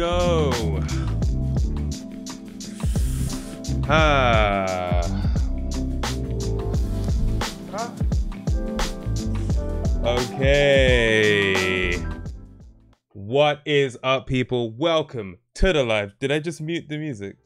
go. Ah. Okay. What is up, people? Welcome to the live. Did I just mute the music?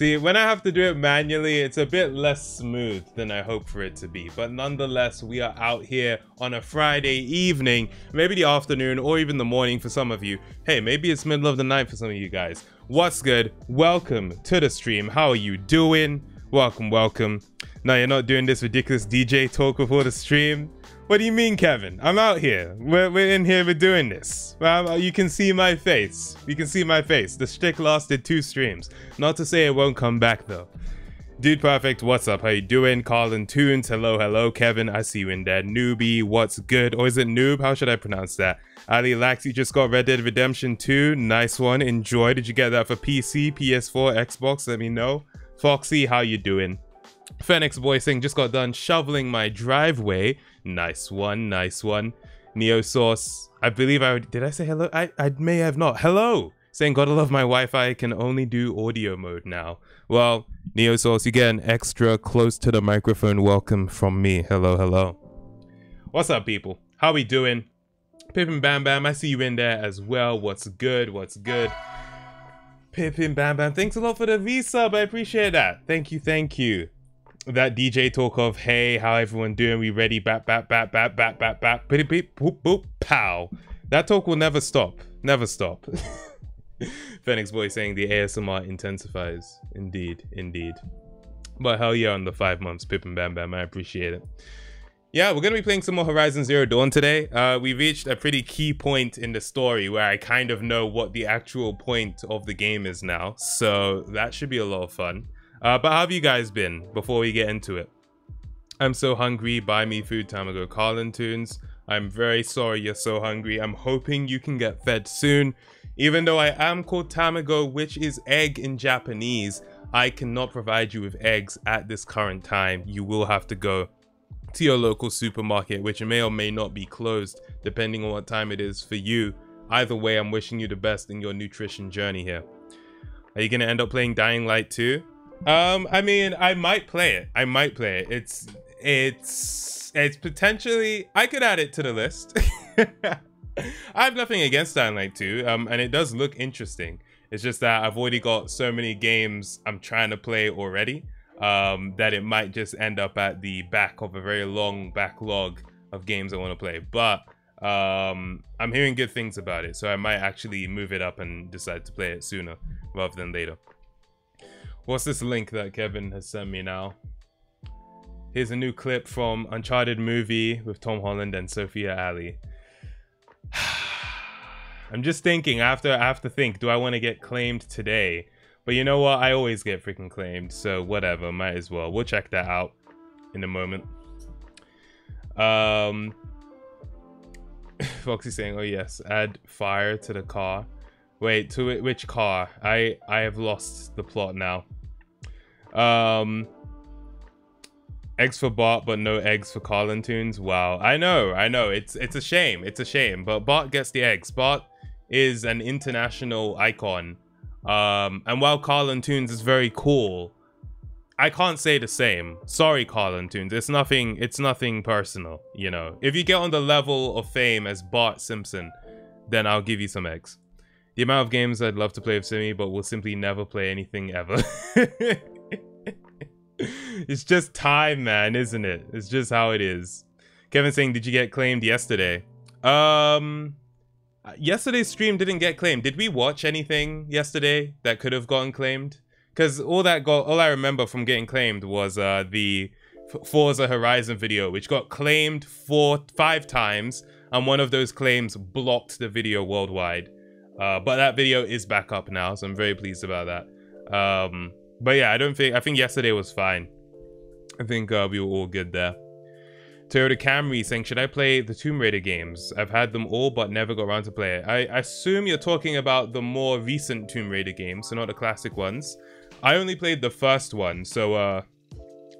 See, when I have to do it manually, it's a bit less smooth than I hope for it to be. But nonetheless, we are out here on a Friday evening, maybe the afternoon or even the morning for some of you. Hey, maybe it's middle of the night for some of you guys. What's good? Welcome to the stream. How are you doing? Welcome, welcome. Now you're not doing this ridiculous DJ talk before the stream. What do you mean, Kevin? I'm out here. We're, we're in here, we're doing this. Well, you can see my face. You can see my face. The shtick lasted two streams. Not to say it won't come back, though. Dude Perfect, what's up? How you doing? Carlin Tunes, hello, hello. Kevin, I see you in there. Newbie, what's good? Or is it noob? How should I pronounce that? Ali Lax, you just got Red Dead Redemption 2. Nice one. Enjoy. Did you get that for PC, PS4, Xbox? Let me know. Foxy, how you doing? Phoenix Boy saying, just got done shoveling my driveway. Nice one, nice one. Neo Source, I believe I did I say hello? I, I may have not. Hello! Saying, gotta love my Wi-Fi, can only do audio mode now. Well, Neo Source, you get an extra close to the microphone welcome from me. Hello, hello. What's up, people? How we doing? Pippin Bam Bam, I see you in there as well. What's good? What's good? Pippin Bam Bam, thanks a lot for the V-sub. I appreciate that. Thank you, thank you that DJ talk of hey, how everyone doing? We ready? Bap bap bap bap bap bap bap beep beep boop boop pow. That talk will never stop. Never stop. Phoenix Boy saying the ASMR intensifies. Indeed, indeed. But hell yeah on the five months, Pippin Bam Bam. I appreciate it. Yeah, we're gonna be playing some more Horizon Zero Dawn today. Uh, we reached a pretty key point in the story where I kind of know what the actual point of the game is now. So that should be a lot of fun. Uh, but how have you guys been before we get into it? I'm so hungry. Buy me food Tamago. Carlin Tunes. I'm very sorry you're so hungry. I'm hoping you can get fed soon. Even though I am called Tamago, which is egg in Japanese, I cannot provide you with eggs at this current time. You will have to go to your local supermarket, which may or may not be closed, depending on what time it is for you. Either way, I'm wishing you the best in your nutrition journey here. Are you going to end up playing Dying Light 2? Um, I mean, I might play it. I might play it. It's it's it's potentially I could add it to the list. I have nothing against Dying Light 2, um, and it does look interesting. It's just that I've already got so many games I'm trying to play already um, that it might just end up at the back of a very long backlog of games I want to play. But um, I'm hearing good things about it, so I might actually move it up and decide to play it sooner rather than later. What's this link that Kevin has sent me now? Here's a new clip from Uncharted movie with Tom Holland and Sophia Ali. I'm just thinking after I have to think, do I want to get claimed today? But you know what? I always get freaking claimed, so whatever, might as well. We'll check that out in a moment. Um Foxy saying, "Oh yes, add fire to the car." Wait, to which car? I I have lost the plot now. Um, eggs for Bart, but no eggs for Carlin Tunes. Wow, I know, I know. It's it's a shame. It's a shame. But Bart gets the eggs. Bart is an international icon. Um, and while Carlin Tunes is very cool, I can't say the same. Sorry, Carlin Tunes. It's nothing. It's nothing personal. You know, if you get on the level of fame as Bart Simpson, then I'll give you some eggs. The amount of games I'd love to play with Simi, but will simply never play anything ever. it's just time, man, isn't it? It's just how it is. Kevin saying, did you get claimed yesterday? Um, yesterday's stream didn't get claimed. Did we watch anything yesterday that could have gotten claimed? Because all that got, all I remember from getting claimed was uh, the Forza Horizon video, which got claimed four, five times, and one of those claims blocked the video worldwide. Uh, but that video is back up now, so I'm very pleased about that. Um, but yeah, I don't think, I think yesterday was fine. I think uh, we were all good there. Toyota Camry saying, should I play the Tomb Raider games? I've had them all, but never got around to play it. I, assume you're talking about the more recent Tomb Raider games, so not the classic ones. I only played the first one, so uh,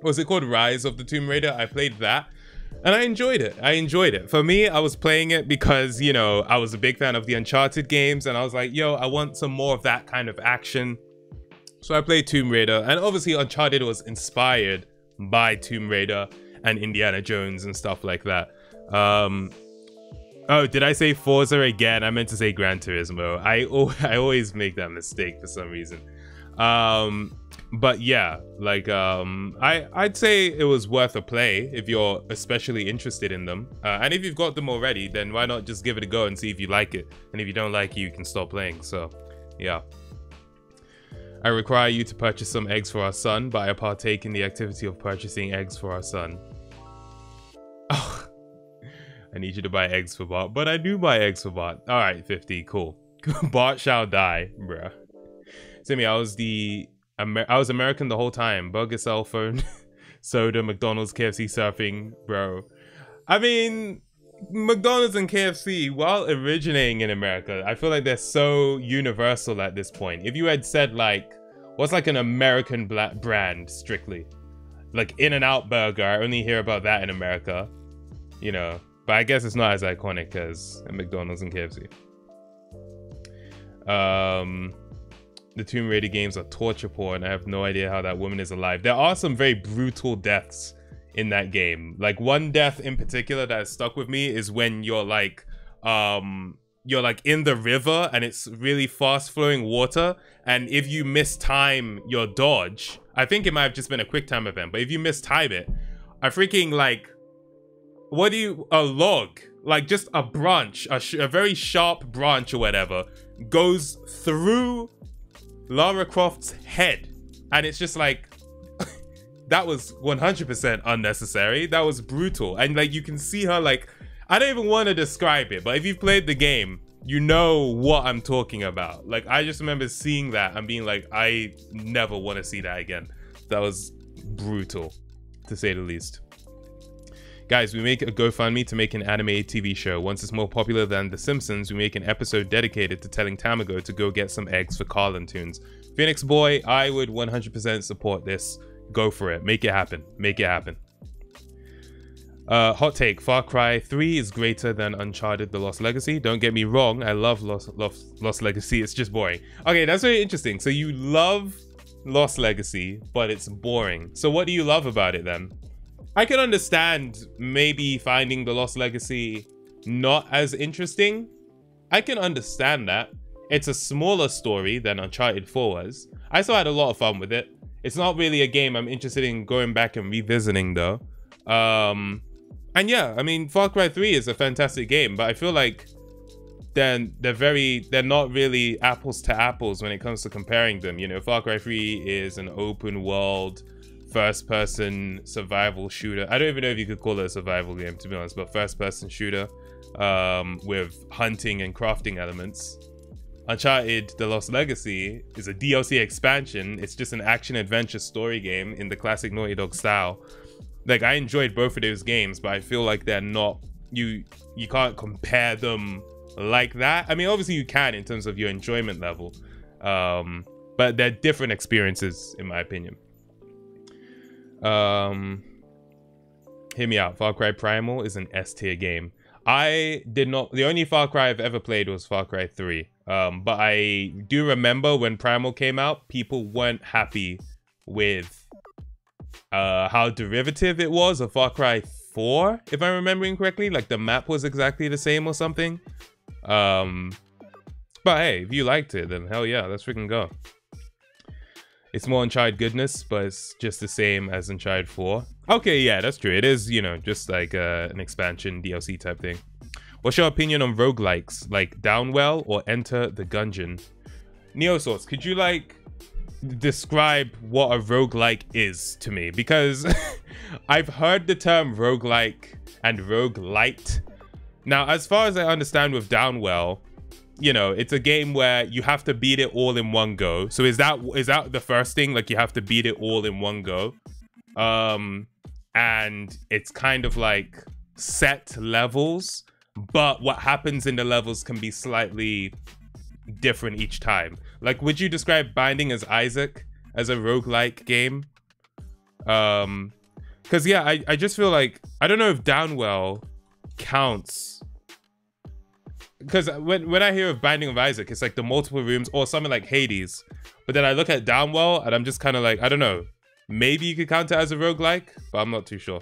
was it called Rise of the Tomb Raider? I played that and I enjoyed it. I enjoyed it. For me, I was playing it because, you know, I was a big fan of the Uncharted games and I was like, yo, I want some more of that kind of action. So I played Tomb Raider and obviously Uncharted was inspired by Tomb Raider and Indiana Jones and stuff like that. Um, oh, did I say Forza again? I meant to say Gran Turismo. I, I always make that mistake for some reason. Um, but yeah, like um, I I'd say it was worth a play if you're especially interested in them. Uh, and if you've got them already, then why not just give it a go and see if you like it. And if you don't like it, you can stop playing. So, yeah. I require you to purchase some eggs for our son, but I partake in the activity of purchasing eggs for our son. Oh, I need you to buy eggs for Bart, but I do buy eggs for Bart. All right, 50, cool. Bart shall die, bruh. Timmy, I was the Amer I was American the whole time. Burger, cell phone, soda, McDonald's, KFC, surfing, bro. I mean, McDonald's and KFC, while originating in America, I feel like they're so universal at this point. If you had said like, what's like an American black brand strictly? Like In-N-Out Burger, I only hear about that in America, you know. But I guess it's not as iconic as McDonald's and KFC. Um, the Tomb Raider games are torture porn. I have no idea how that woman is alive. There are some very brutal deaths in that game. Like one death in particular that stuck with me is when you're like um you're like in the river and it's really fast flowing water and if you mistime your dodge, I think it might have just been a quick time event, but if you mistime it, I freaking like what do you a log like just a branch a, a very sharp branch or whatever goes through Lara Croft's head. And it's just like, that was 100% unnecessary. That was brutal. And like, you can see her like, I don't even want to describe it, but if you've played the game, you know what I'm talking about. Like, I just remember seeing that and being like, I never want to see that again. That was brutal, to say the least. Guys, we make a GoFundMe to make an anime TV show. Once it's more popular than The Simpsons, we make an episode dedicated to telling Tamago to go get some eggs for Carlin Tunes. Phoenix Boy, I would 100% support this. Go for it. Make it happen. Make it happen. Uh, hot take, Far Cry 3 is greater than Uncharted The Lost Legacy. Don't get me wrong, I love Lost, Lost, Lost Legacy, it's just boring. Okay, that's very interesting. So you love Lost Legacy, but it's boring. So what do you love about it then? I can understand maybe finding the Lost Legacy not as interesting. I can understand that. It's a smaller story than Uncharted 4 was. I still had a lot of fun with it. It's not really a game I'm interested in going back and revisiting though. Um, and yeah, I mean, Far Cry 3 is a fantastic game, but I feel like then they're very they're not really apples to apples when it comes to comparing them. You know, Far Cry 3 is an open world first person survival shooter. I don't even know if you could call it a survival game to be honest, but first person shooter um, with hunting and crafting elements. Uncharted The Lost Legacy is a DLC expansion. It's just an action adventure story game in the classic Naughty Dog style. Like I enjoyed both of those games, but I feel like they're not you you can't compare them like that. I mean, obviously you can in terms of your enjoyment level. Um, but they're different experiences in my opinion. Um, hear me out. Far Cry Primal is an S tier game. I did not. The only Far Cry I've ever played was Far Cry 3. Um, but I do remember when Primal came out, people weren't happy with uh, how derivative it was of Far Cry 4, if I'm remembering correctly. Like the map was exactly the same or something. Um, but hey, if you liked it, then hell yeah, let's freaking go. It's more Uncharted goodness, but it's just the same as Uncharted 4. Okay, yeah, that's true. It is, you know, just like uh, an expansion DLC type thing. What's your opinion on roguelikes, like Downwell or Enter the Gungeon? Neosource, could you like describe what a roguelike is to me? Because I've heard the term roguelike and roguelite. Now, as far as I understand with Downwell, you know, it's a game where you have to beat it all in one go. So is that is that the first thing? Like you have to beat it all in one go. Um and it's kind of like set levels, but what happens in the levels can be slightly different each time. Like would you describe Binding of Isaac as a roguelike game? Um cuz yeah, I I just feel like I don't know if Downwell counts because when when I hear of Binding of Isaac, it's like the multiple rooms or something like Hades. But then I look at Downwell and I'm just kind of like, I don't know. Maybe you could count it as a roguelike, but I'm not too sure.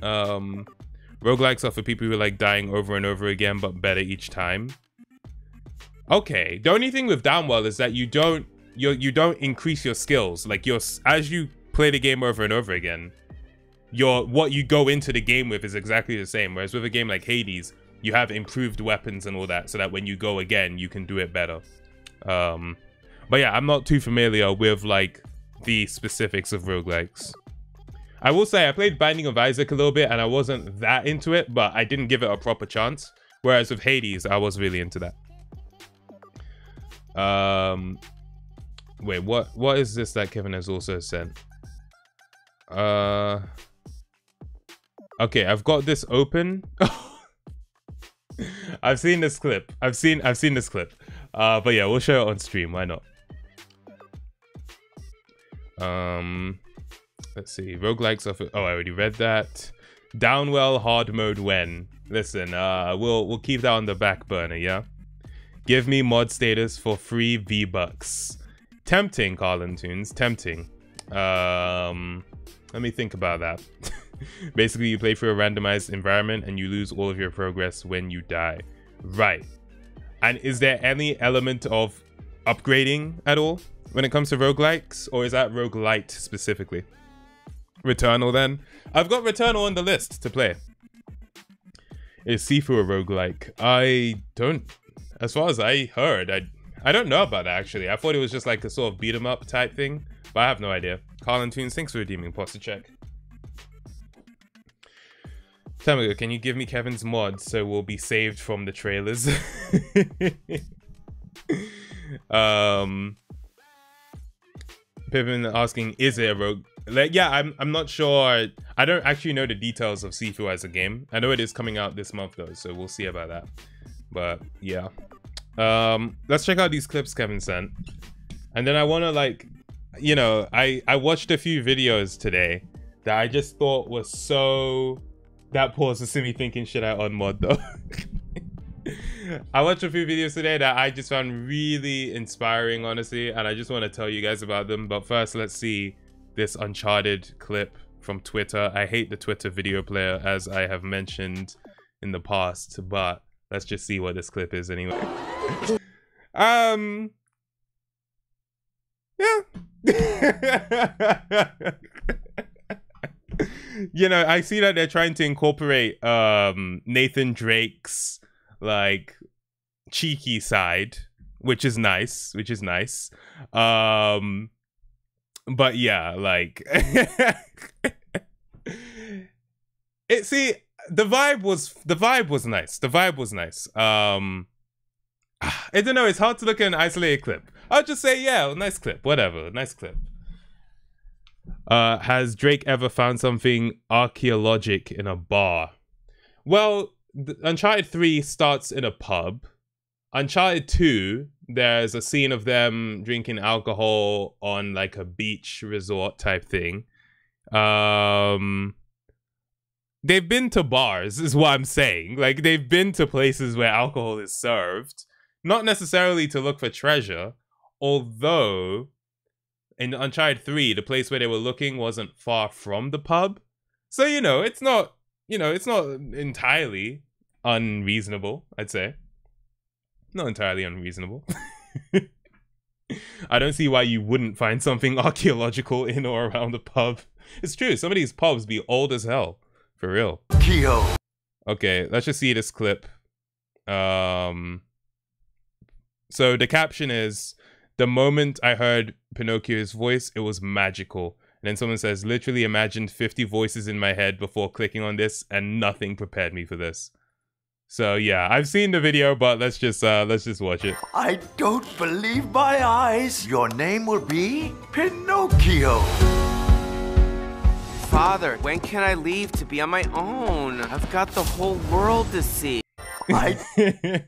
Um, roguelikes are for people who are like dying over and over again, but better each time. Okay, the only thing with Downwell is that you don't you you don't increase your skills. Like your as you play the game over and over again, your what you go into the game with is exactly the same. Whereas with a game like Hades, you have improved weapons and all that so that when you go again you can do it better um but yeah i'm not too familiar with like the specifics of roguelikes i will say i played binding of isaac a little bit and i wasn't that into it but i didn't give it a proper chance whereas with hades i was really into that um wait what what is this that kevin has also sent uh okay i've got this open I've seen this clip. I've seen I've seen this clip. Uh, but yeah, we'll show it on stream. Why not? Um, let's see. Roguelikes of oh, I already read that. Downwell hard mode when. Listen, uh, we'll we'll keep that on the back burner. Yeah. Give me mod status for free V bucks. Tempting, Carlin Tunes. Tempting. Um, let me think about that. Basically, you play for a randomized environment and you lose all of your progress when you die. Right. And is there any element of upgrading at all when it comes to roguelikes? Or is that roguelite specifically? Returnal then? I've got Returnal on the list to play. Is Sifu a roguelike? I don't... As far as I heard, I I don't know about that actually. I thought it was just like a sort of beat 'em up type thing, but I have no idea. Carlin Tunes, thanks for redeeming Posture Check. Tamago, can you give me Kevin's mod so we'll be saved from the trailers? um, Pippin asking, is it a rogue? Like, yeah, I'm I'm not sure. I don't actually know the details of Sifu as a game. I know it is coming out this month though, so we'll see about that. But yeah, um, let's check out these clips Kevin sent, and then I want to like, you know, I I watched a few videos today that I just thought was so that pause to see me thinking should I unmod though. I watched a few videos today that I just found really inspiring, honestly, and I just want to tell you guys about them. But first, let's see this Uncharted clip from Twitter. I hate the Twitter video player, as I have mentioned in the past, but let's just see what this clip is anyway. um, yeah. you know, I see that they're trying to incorporate um Nathan Drake's like cheeky side, which is nice, which is nice. Um but yeah, like it see the vibe was the vibe was nice. The vibe was nice. Um I don't know, it's hard to look at an isolated clip. I'll just say, yeah, nice clip, whatever, nice clip. Uh, has Drake ever found something archaeologic in a bar? Well, Uncharted 3 starts in a pub. Uncharted 2, there's a scene of them drinking alcohol on like a beach resort type thing. Um, they've been to bars, is what I'm saying. Like, they've been to places where alcohol is served. Not necessarily to look for treasure, although in Uncharted 3, the place where they were looking wasn't far from the pub. So, you know, it's not, you know, it's not entirely unreasonable, I'd say. Not entirely unreasonable. I don't see why you wouldn't find something archaeological in or around a pub. it's true. Some of these pubs be old as hell. For real. Okay, let's just see this clip. Um so the caption is the moment I heard Pinocchio's voice, it was magical. And then someone says, literally imagined 50 voices in my head before clicking on this, and nothing prepared me for this. So yeah, I've seen the video, but let's just uh let's just watch it. I don't believe my eyes. Your name will be Pinocchio. Father, when can I leave to be on my own? I've got the whole world to see. I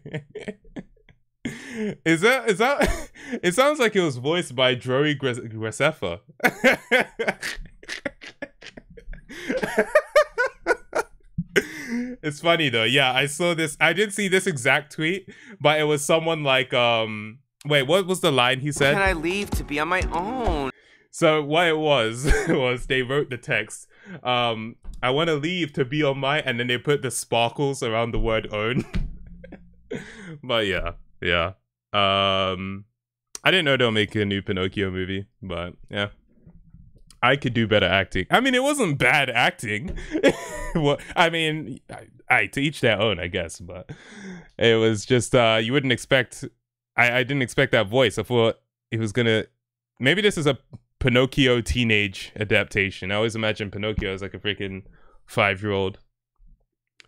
is that is that it sounds like it was voiced by Joey Graceffa. it's funny though. Yeah, I saw this. I didn't see this exact tweet, but it was someone like um wait, what was the line he said? Can I leave to be on my own? So what it was was they wrote the text. Um, I want to leave to be on my, and then they put the sparkles around the word own. but yeah, yeah. Um, I didn't know they'll make a new Pinocchio movie, but yeah. I could do better acting. I mean, it wasn't bad acting. well, I mean, I, I, to each their own, I guess. But it was just uh, you wouldn't expect. I, I didn't expect that voice. I thought it was gonna. Maybe this is a Pinocchio teenage adaptation. I always imagine Pinocchio as like a freaking five year old.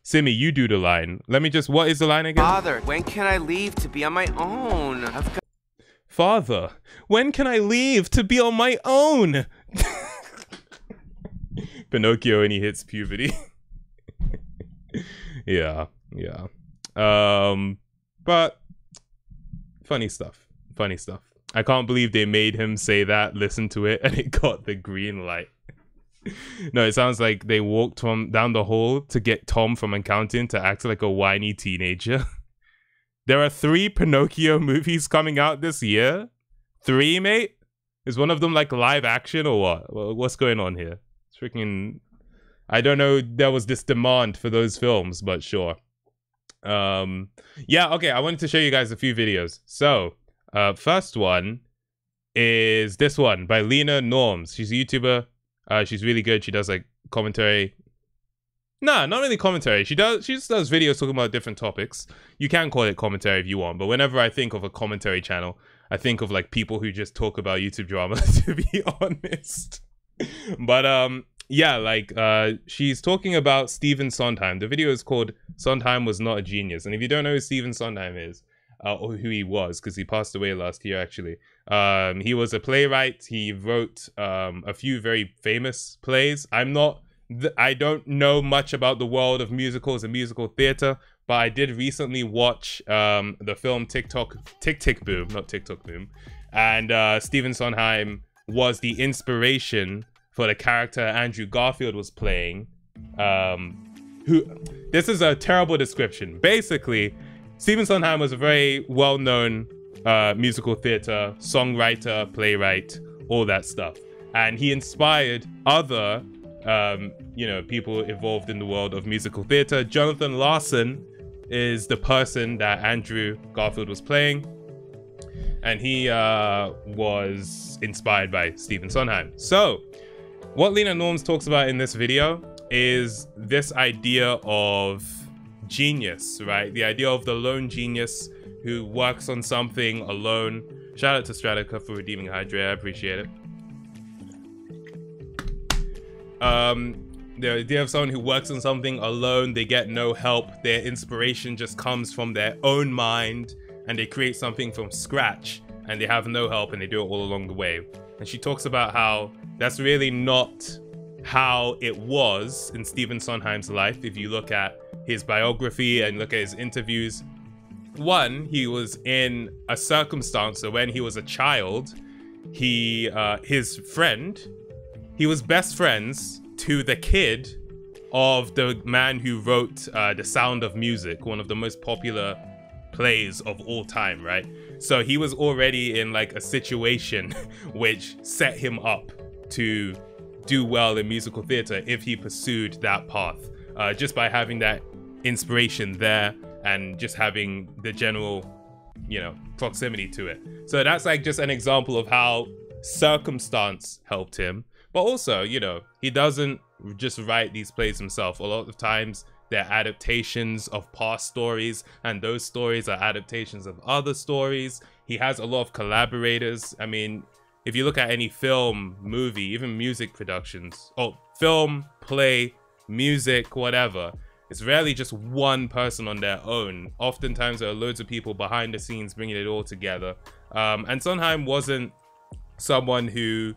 Simi, you do the line. Let me just. What is the line again? Father, when can I leave to be on my own? I've got. Father, when can I leave to be on my own? Pinocchio and he hits puberty. yeah, yeah. Um, but funny stuff. Funny stuff. I can't believe they made him say that, listen to it, and it got the green light. no, it sounds like they walked from down the hall to get Tom from accounting to act like a whiny teenager. there are three Pinocchio movies coming out this year. Three, mate? Is one of them like live action or what? What's going on here? Freaking. I don't know. There was this demand for those films, but sure. Um, yeah. Okay. I wanted to show you guys a few videos. So, uh, first one is this one by Lena Norms. She's a YouTuber. Uh, she's really good. She does like commentary. Nah, not really commentary. She does. She just does videos talking about different topics. You can call it commentary if you want, but whenever I think of a commentary channel, I think of like people who just talk about YouTube drama. To be honest, but um, yeah, like uh, she's talking about Stephen Sondheim. The video is called "Sondheim was not a genius," and if you don't know who Stephen Sondheim is, uh, or who he was, because he passed away last year actually. Um, he was a playwright. He wrote um, a few very famous plays. I'm not. I don't know much about the world of musicals and musical theater, but I did recently watch um, the film TikTok Tick Tick Boom, not TikTok Boom, and uh, Stephen Sondheim was the inspiration for the character Andrew Garfield was playing. Um, who this is a terrible description. Basically, Stephen Sondheim was a very well-known uh, musical theater songwriter, playwright, all that stuff, and he inspired other, um, you know, people involved in the world of musical theater. Jonathan Larson is the person that Andrew Garfield was playing, and he uh, was inspired by Stephen Sondheim. So, what Lena Norms talks about in this video is this idea of genius, right? The idea of the lone genius who works on something alone. Shout out to Stradica for redeeming Hydra, I appreciate it. Um, the idea of someone who works on something alone, they get no help, their inspiration just comes from their own mind, and they create something from scratch, and they have no help, and they do it all along the way. And she talks about how that's really not how it was in Stephen Sondheim's life. If you look at his biography and look at his interviews, one, he was in a circumstance so when he was a child, he uh, his friend, he was best friends to the kid of the man who wrote uh, The Sound of Music, one of the most popular plays of all time, right? So he was already in like a situation which set him up to do well in musical theater if he pursued that path. Uh, just by having that inspiration there and just having the general, you know, proximity to it. So that's like just an example of how circumstance helped him, But also, you know, he doesn't just write these plays himself. A lot of times they're adaptations of past stories, and those stories are adaptations of other stories. He has a lot of collaborators. I mean, if you look at any film, movie, even music productions, oh, film, play, music, whatever, it's rarely just one person on their own. Oftentimes there are loads of people behind the scenes bringing it all together. Um, and Sondheim wasn't someone who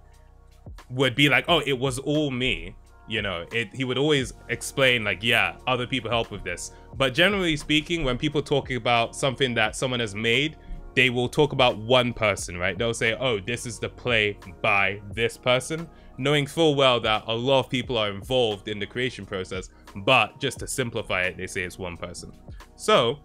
would be like, oh, it was all me. You know, it, he would always explain like, yeah, other people help with this. But generally speaking, when people talking about something that someone has made, they will talk about one person, right? They'll say, oh, this is the play by this person, knowing full well that a lot of people are involved in the creation process. But just to simplify it, they say it's one person. So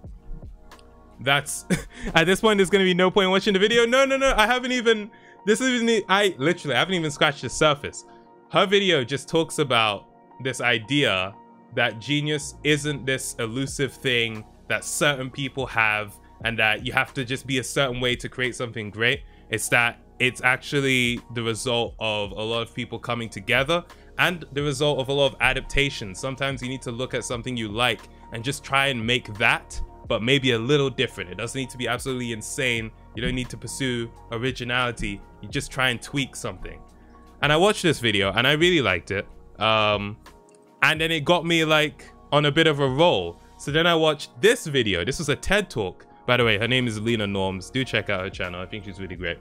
that's at this point, there's going to be no point watching the video. No, no, no. I haven't even, this is, I literally I haven't even scratched the surface. Her video just talks about this idea that genius isn't this elusive thing that certain people have and that you have to just be a certain way to create something great. It's that it's actually the result of a lot of people coming together and the result of a lot of adaptations. Sometimes you need to look at something you like and just try and make that, but maybe a little different. It doesn't need to be absolutely insane. You don't need to pursue originality. You just try and tweak something. And I watched this video and I really liked it. Um, and then it got me like on a bit of a roll. So then I watched this video. This was a TED talk. By the way, her name is Lena Norms. Do check out her channel. I think she's really great.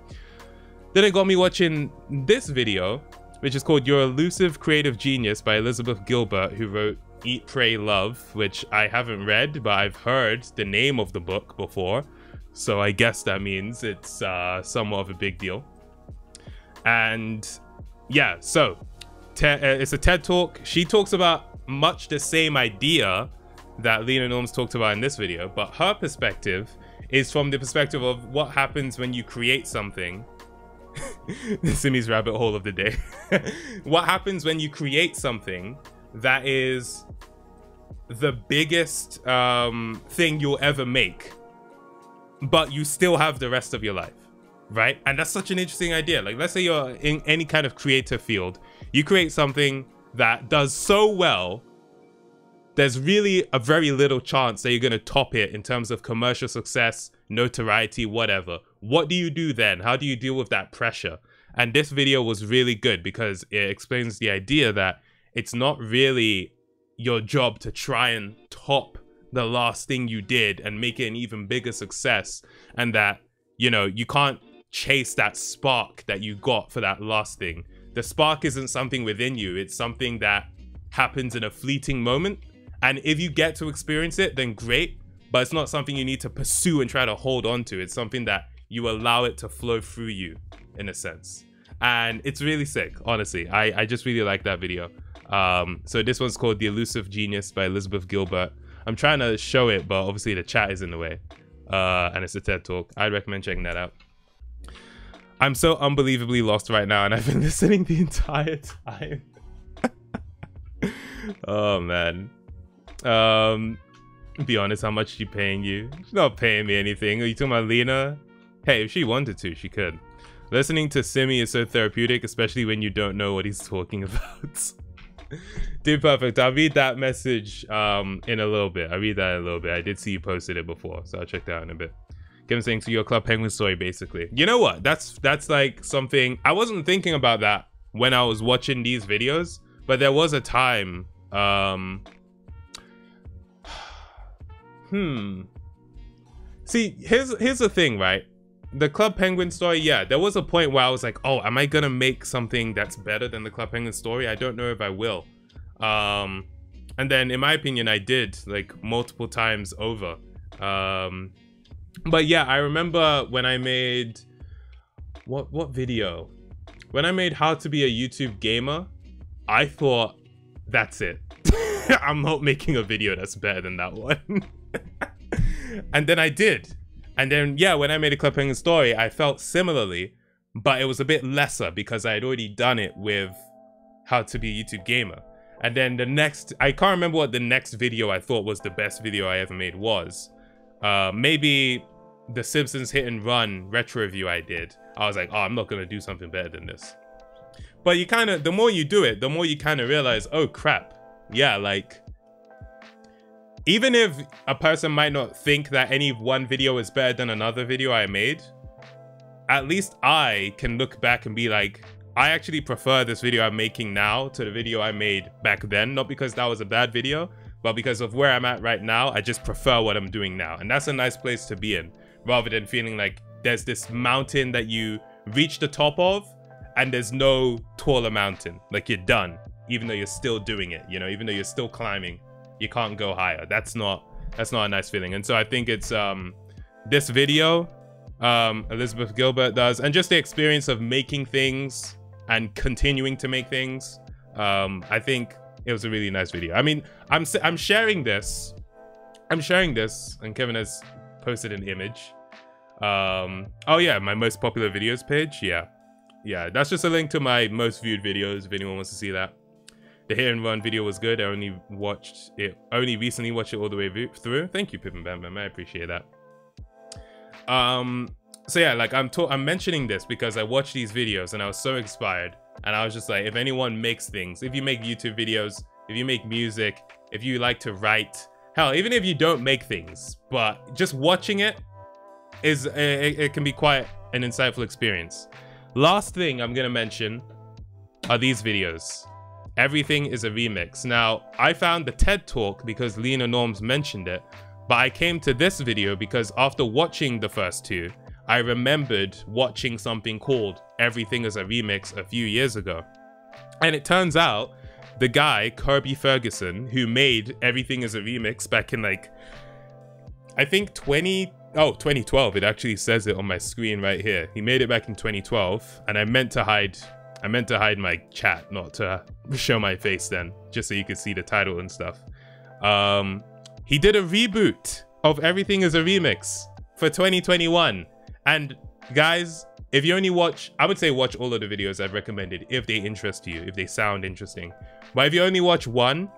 Then it got me watching this video which is called Your Elusive Creative Genius by Elizabeth Gilbert, who wrote Eat, Pray, Love, which I haven't read, but I've heard the name of the book before. So I guess that means it's uh, somewhat of a big deal. And yeah, so uh, it's a TED talk. She talks about much the same idea that Lena Norms talked about in this video, but her perspective is from the perspective of what happens when you create something Simi's rabbit hole of the day. what happens when you create something that is the biggest um, thing you'll ever make, but you still have the rest of your life, right? And that's such an interesting idea. Like, let's say you're in any kind of creative field, you create something that does so well there's really a very little chance that you're going to top it in terms of commercial success, notoriety, whatever. What do you do then? How do you deal with that pressure? And this video was really good because it explains the idea that it's not really your job to try and top the last thing you did and make it an even bigger success and that you know you can't chase that spark that you got for that last thing the spark isn't something within you it's something that happens in a fleeting moment and if you get to experience it, then great. But it's not something you need to pursue and try to hold on to. It's something that you allow it to flow through you, in a sense. And it's really sick, honestly. I, I just really like that video. Um, so this one's called The Elusive Genius by Elizabeth Gilbert. I'm trying to show it, but obviously the chat is in the way. Uh, and it's a TED Talk. I'd recommend checking that out. I'm so unbelievably lost right now, and I've been listening the entire time. oh, man. Um, be honest, how much she paying you? She's not paying me anything. Are you talking about Lena? Hey, if she wanted to, she could. Listening to Simi is so therapeutic, especially when you don't know what he's talking about. Dude, perfect. I'll read that message um, in a little bit. I'll read that in a little bit. I did see you posted it before, so I'll check that out in a bit. Saying to your Club Penguin story, basically. You know what? That's that's like something I wasn't thinking about that when I was watching these videos, but there was a time um, hmm. See, here's here's the thing, right? The Club Penguin story, yeah, there was a point where I was like, oh, am I gonna make something that's better than the Club Penguin story? I don't know if I will. Um, and then, in my opinion, I did like multiple times over. Um, but yeah, I remember when I made what what video? When I made how to be a YouTube gamer, I thought that's it. I'm not making a video that's better than that one. and then I did. And then, yeah, when I made a Penguin story, I felt similarly, but it was a bit lesser because I had already done it with how to be a YouTube gamer. And then the next, I can't remember what the next video I thought was the best video I ever made was. Uh, maybe the Simpsons Hit and Run retro review I did. I was like, oh, I'm not going to do something better than this. but you kind of the more you do it, the more you kind of realize, oh crap, yeah, like even if a person might not think that any one video is better than another video I made, at least I can look back and be like, I actually prefer this video I'm making now to the video I made back then. Not because that was a bad video, but because of where I'm at right now, I just prefer what I'm doing now. And that's a nice place to be in, rather than feeling like there's this mountain that you reach the top of and there's no taller mountain. Like you're done, even though you're still doing it, you know, even though you're still climbing, you can't go higher. That's not, that's not a nice feeling. And so I think it's, um, this video, um, Elizabeth Gilbert does, and just the experience of making things and continuing to make things. Um, I think it was a really nice video. I mean, I'm I'm sharing this, I'm sharing this, and Kevin has posted an image. Um, oh yeah, my most popular videos page. Yeah, yeah, that's just a link to my most viewed videos. If anyone wants to see that, the hit and run video was good. I only watched it, only recently watched it all the way through. Thank you, Pippin Bam Bam. I appreciate that. Um, so yeah, like I'm I'm mentioning this because I watched these videos and I was so inspired. And I was just like, if anyone makes things, if you make YouTube videos, if you make music, if you like to write, hell, even if you don't make things, but just watching it is it, it can be quite an insightful experience. Last thing I'm gonna mention are these videos. Everything is a remix. Now, I found the TED Talk because Leena Norms mentioned it, but I came to this video because after watching the first two, I remembered watching something called Everything is a Remix a few years ago. And it turns out the guy, Kirby Ferguson, who made Everything is a Remix back in like, I think 20, oh, 2012. It actually says it on my screen right here. He made it back in 2012 and I meant to hide, I meant to hide my chat, not to show my face then, just so you could see the title and stuff. Um, he did a reboot of Everything is a Remix for 2021 and guys, if you only watch, I would say watch all of the videos I've recommended if they interest you, if they sound interesting. But if you only watch one,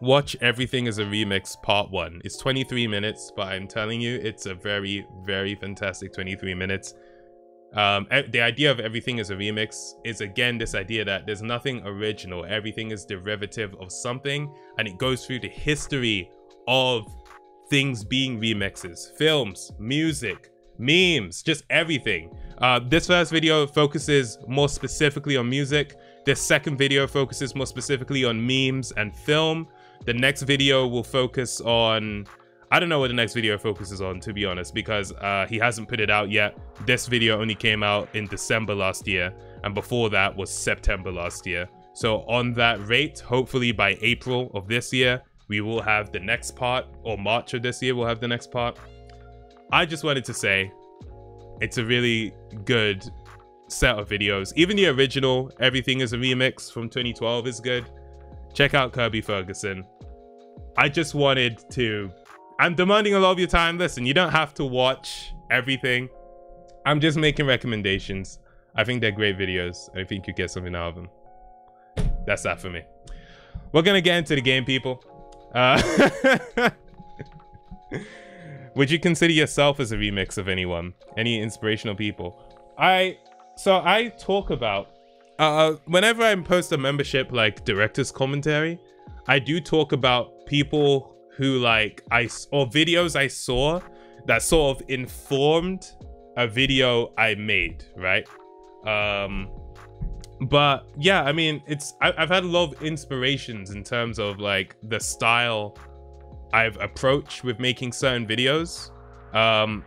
watch Everything as a Remix Part 1. It's 23 minutes, but I'm telling you, it's a very, very fantastic 23 minutes. Um, the idea of everything as a remix is again this idea that there's nothing original. Everything is derivative of something, and it goes through the history of things being remixes, films, music, memes, just everything. Uh, this first video focuses more specifically on music. This second video focuses more specifically on memes and film. The next video will focus on... I don't know what the next video focuses on, to be honest, because uh, he hasn't put it out yet. This video only came out in December last year, and before that was September last year. So on that rate, hopefully by April of this year, we will have the next part, or March of this year, we'll have the next part. I just wanted to say it's a really good set of videos. Even the original, Everything is a Remix from 2012 is good. Check out Kirby Ferguson. I just wanted to... I'm demanding a lot of your time. Listen, you don't have to watch everything. I'm just making recommendations. I think they're great videos. I think you get something out of them. That's that for me. We're going to get into the game, people. Uh Would you consider yourself as a remix of anyone? Any inspirational people? I so I talk about uh whenever I post a membership like director's commentary, I do talk about people who like I or videos I saw that sort of informed a video I made, right? Um but yeah, I mean, it's I, have had a lot of inspirations in terms of like the style I've approached with making certain videos. Um,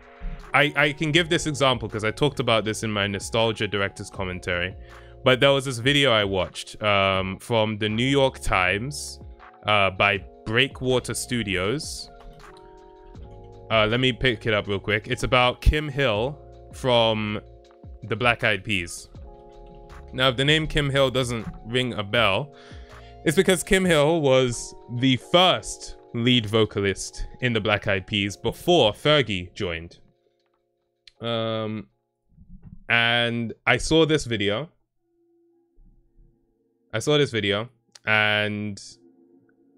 I, I can give this example because I talked about this in my nostalgia director's commentary. But there was this video I watched um, from the New York Times uh, by Breakwater Studios. Uh, let me pick it up real quick. It's about Kim Hill from the Black Eyed Peas. Now, if the name Kim Hill doesn't ring a bell, it's because Kim Hill was the first lead vocalist in the Black Eyed Peas before Fergie joined. Um, and I saw this video. I saw this video and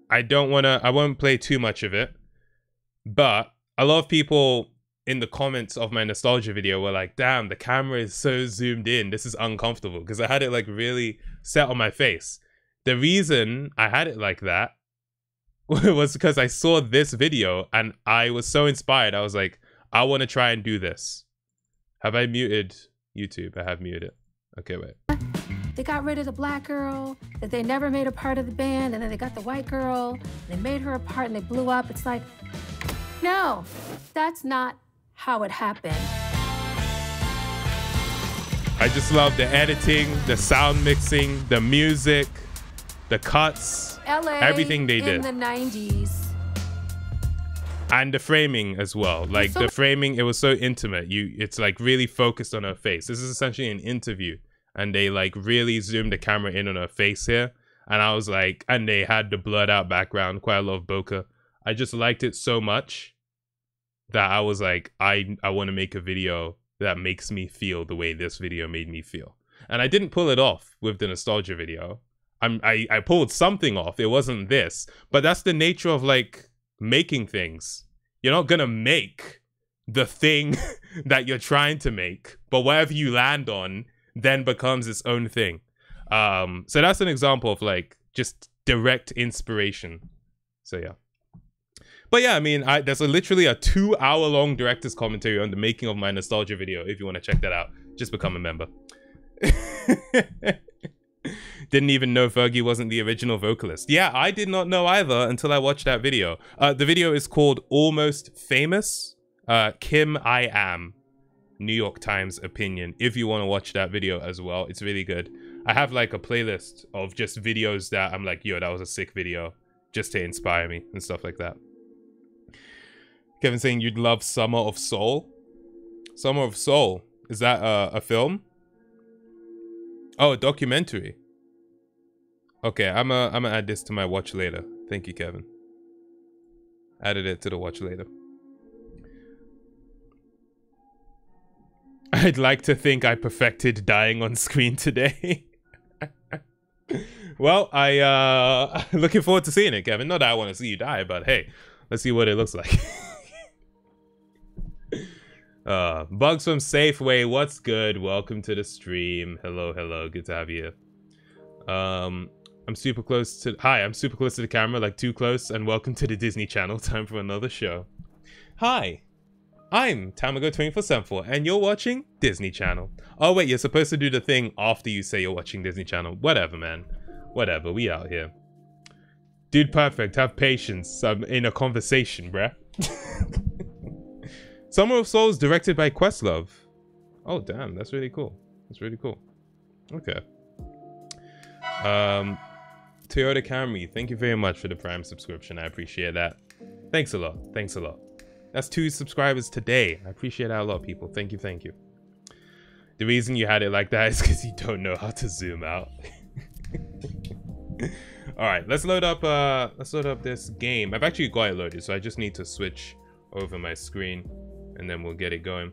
I don't want to, I won't play too much of it, but a lot of people in the comments of my nostalgia video were like, damn, the camera is so zoomed in. This is uncomfortable because I had it like really set on my face. The reason I had it like that was because I saw this video and I was so inspired. I was like, I want to try and do this. Have I muted YouTube? I have muted it. Okay, wait. They got rid of the black girl, that they never made a part of the band, and then they got the white girl, they made her a part and they blew up. It's like, no, that's not how it happened. I just love the editing, the sound mixing, the music, the cuts, LA everything they in did. the 90s. and the framing as well like so the framing it was so intimate. You it's like really focused on her face. This is essentially an interview and they like really zoomed the camera in on her face here and i was like and they had the blurred out background. Quite a lot of bokeh. I just liked it so much that i was like i i want to make a video that makes me feel the way this video made me feel. And i didn't pull it off with the nostalgia video I'm, I, I pulled something off. It wasn't this, but that's the nature of like making things. You're not gonna make the thing that you're trying to make, but whatever you land on then becomes its own thing. Um, so that's an example of like just direct inspiration. So yeah. But yeah, I mean, I, there's a, literally a two-hour long director's commentary on the making of my nostalgia video. If you want to check that out, just become a member. Didn't even know Fergie wasn't the original vocalist. Yeah, I did not know either until I watched that video. Uh, the video is called Almost Famous. Uh, Kim I Am. New York Times opinion. If you want to watch that video as well, it's really good. I have like a playlist of just videos that I'm like, yo, that was a sick video, just to inspire me and stuff like that. Kevin saying you'd love Summer of Soul. Summer of Soul is that uh, a film? Oh, a documentary. Okay, I'm a, I'm gonna add this to my watch later. Thank you, Kevin. Added it to the watch later. I'd like to think I perfected dying on screen today. well, I uh looking forward to seeing it, Kevin. Not that I want to see you die, but hey, let's see what it looks like. uh Bugs from Safeway, what's good? Welcome to the stream. Hello, hello, good to have you. Um I'm super close to Hi, I'm super close to the camera, like too close, and welcome to the Disney Channel. Time for another show. Hi. I'm Tamago247 and you're watching Disney Channel. Oh wait, you're supposed to do the thing after you say you're watching Disney Channel. Whatever, man. Whatever, we out here. Dude, perfect. Have patience. I'm in a conversation, bruh. Summer of Souls directed by Questlove. Oh, damn. That's really cool. That's really cool. Okay. Um, Toyota Camry, thank you very much for the Prime subscription. I appreciate that. Thanks a lot. Thanks a lot. That's two subscribers today. I appreciate that a lot, people. Thank you, thank you. The reason you had it like that is because you don't know how to zoom out. All right, let's load up. Uh, let's load up this game. I've actually got it loaded, so I just need to switch over my screen, and then we'll get it going.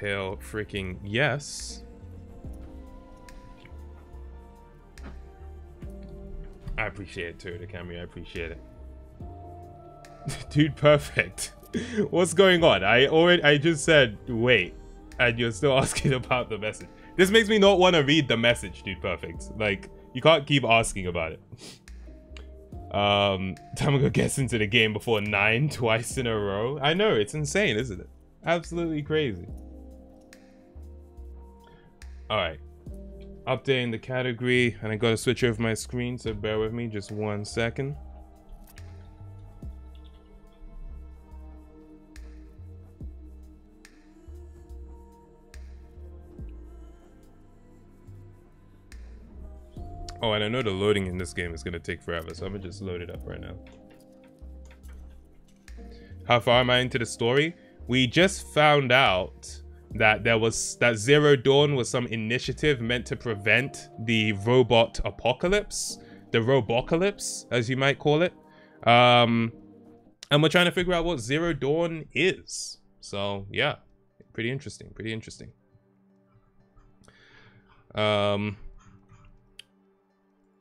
Hell, freaking yes. I appreciate it, too, the Camry. I appreciate it. Dude, perfect. What's going on? I already I just said wait, and you're still asking about the message. This makes me not want to read the message, dude. Perfect. Like you can't keep asking about it. Um, Tamago gets into the game before nine twice in a row. I know it's insane, isn't it? Absolutely crazy. All right, updating the category, and I gotta switch over my screen, so bear with me just one second. Oh, and I know the loading in this game is gonna take forever, so I'm gonna just load it up right now. How far am I into the story? We just found out that there was that Zero Dawn was some initiative meant to prevent the robot apocalypse, the robocalypse, as you might call it. Um, and we're trying to figure out what Zero Dawn is. So yeah, pretty interesting. Pretty interesting. Um.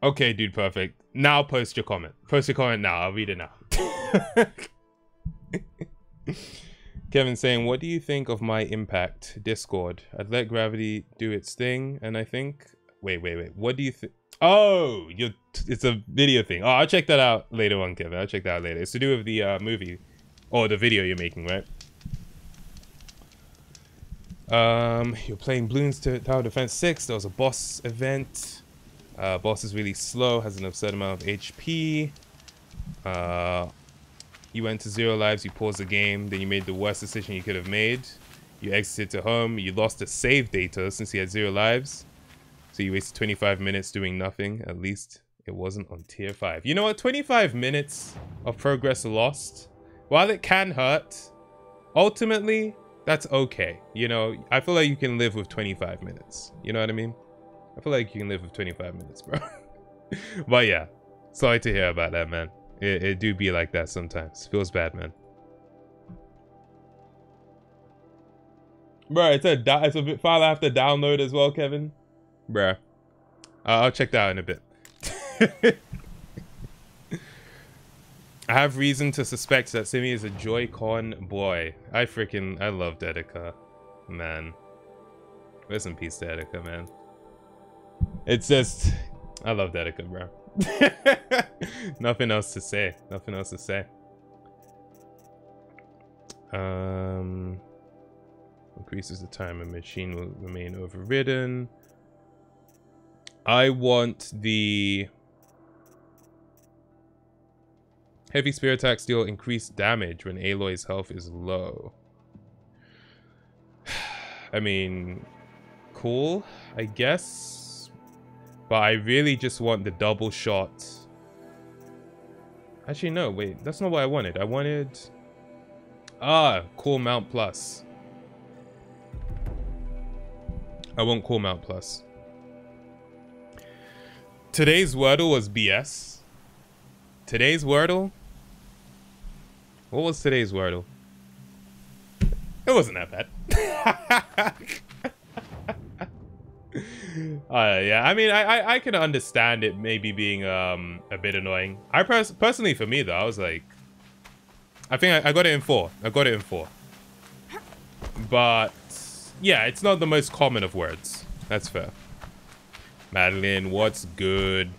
Okay, dude, perfect. Now post your comment. Post your comment now. I'll read it now. Kevin saying, "What do you think of my impact Discord? I'd let gravity do its thing, and I think. Wait, wait, wait. What do you think? Oh, you. It's a video thing. Oh, I'll check that out later on, Kevin. I'll check that out later. It's to do with the uh, movie, or the video you're making, right? Um, you're playing Bloons to Tower Defense 6. There was a boss event. Uh, boss is really slow, has an absurd amount of HP. Uh, you went to zero lives, you paused the game, then you made the worst decision you could have made. You exited to home, you lost the save data since you had zero lives. So you wasted 25 minutes doing nothing. At least it wasn't on tier 5. You know what? 25 minutes of progress lost, while it can hurt, ultimately, that's okay. You know, I feel like you can live with 25 minutes. You know what I mean? I feel like you can live with 25 minutes, bro. but yeah, sorry to hear about that, man. It, it do be like that sometimes. Feels bad, man. Bro, it's a it's a bit file I have to download as well, Kevin. Bruh. Uh, I'll check that out in a bit. I have reason to suspect that Simi is a Joy-Con boy. I freaking, I love Dedica. Man. Rest in peace, Dedica, man. It's just, I love Dedica, bro. Nothing else to say. Nothing else to say. Um, increases the time a machine will remain overridden. I want the heavy spear attacks deal increased damage when Aloy's health is low. I mean, cool, I guess. But I really just want the double shot. Actually, no, wait. That's not what I wanted. I wanted... Ah, cool mount plus. I want cool mount plus. Today's Wordle was BS. Today's Wordle? What was today's Wordle? It wasn't that bad. uh, yeah, I mean, I, I, I can understand it maybe being um a bit annoying. I pers personally, for me though, I was like, I think I, I got it in four. I got it in four. But yeah, it's not the most common of words. That's fair. Madeline, what's good?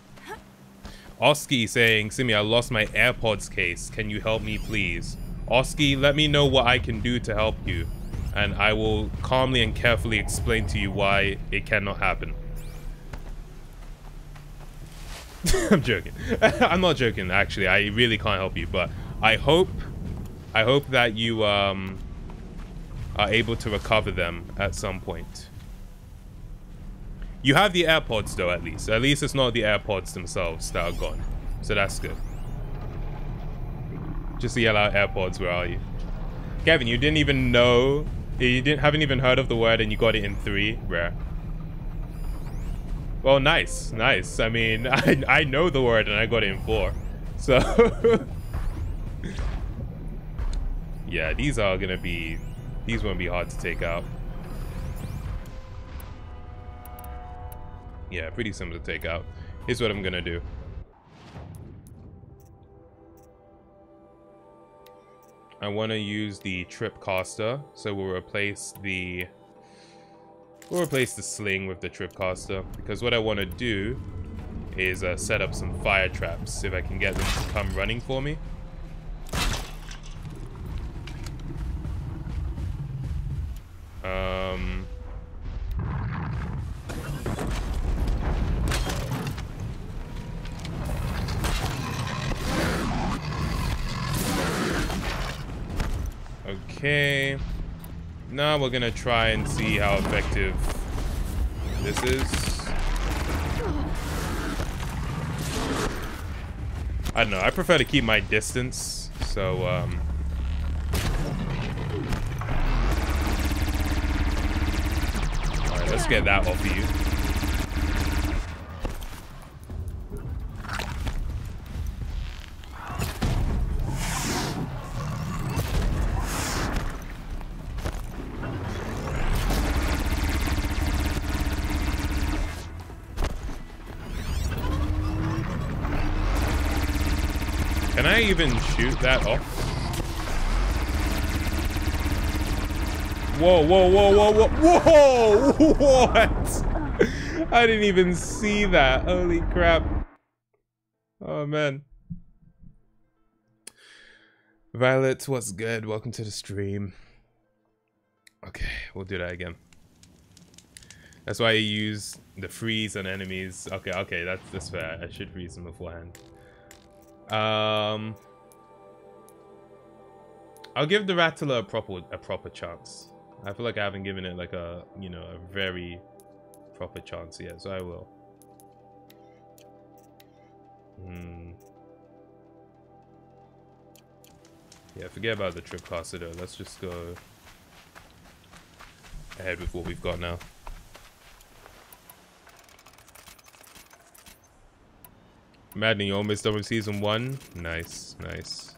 Oski saying, Simi, I lost my AirPods case. Can you help me, please? Oski, let me know what I can do to help you. And I will calmly and carefully explain to you why it cannot happen. I'm joking. I'm not joking, actually. I really can't help you. But I hope, I hope that you um, are able to recover them at some point. You have the AirPods though, at least. At least it's not the AirPods themselves that are gone. So that's good. Just the yellow AirPods, where are you? Kevin, you didn't even know, you didn't haven't even heard of the word and you got it in three? Rare. Well, nice, nice. I mean, I, I know the word and I got it in four. So, yeah, these are gonna be, these won't be hard to take out. Yeah, pretty simple to take out. Here's what I'm gonna do. I want to use the tripcaster, so we'll replace the we'll replace the sling with the tripcaster because what I want to do is uh, set up some fire traps if I can get them to come running for me. Um, Okay. Now we're gonna try and see how effective this is. I don't know, I prefer to keep my distance, so, um... Alright, let's get that off of you. I even shoot that off? Whoa, whoa, whoa, whoa, whoa! Whoa! What? I didn't even see that. Holy crap. Oh, man. Violet, what's good? Welcome to the stream. Okay, we'll do that again. That's why you use the freeze on enemies. Okay, okay, that's that's fair. I should freeze them beforehand. Um, I'll give the Rattler a proper a proper chance. I feel like I haven't given it like a you know a very proper chance yet, so I will. Hmm. Yeah, forget about the tripcaster though. Let's just go ahead with what we've got now. Madden, you almost done with season one? Nice, nice.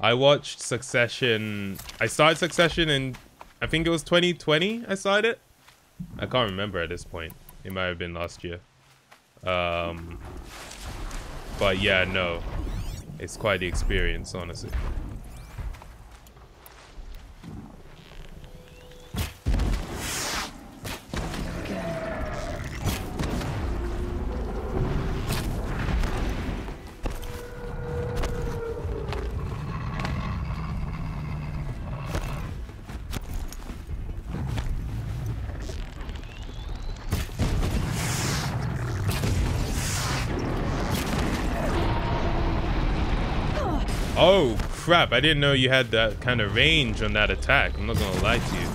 I watched Succession. I started Succession in, I think it was 2020 I started it. I can't remember at this point. It might have been last year. Um, but yeah, no. It's quite the experience, honestly. Oh, crap. I didn't know you had that kind of range on that attack. I'm not gonna lie to you.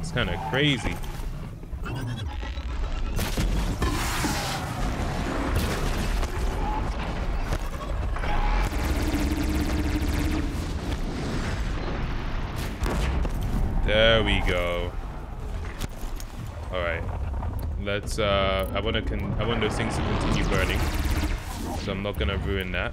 It's kind of crazy. There we go. All right. Let's, uh, I want to, I want those things to continue burning. So I'm not going to ruin that.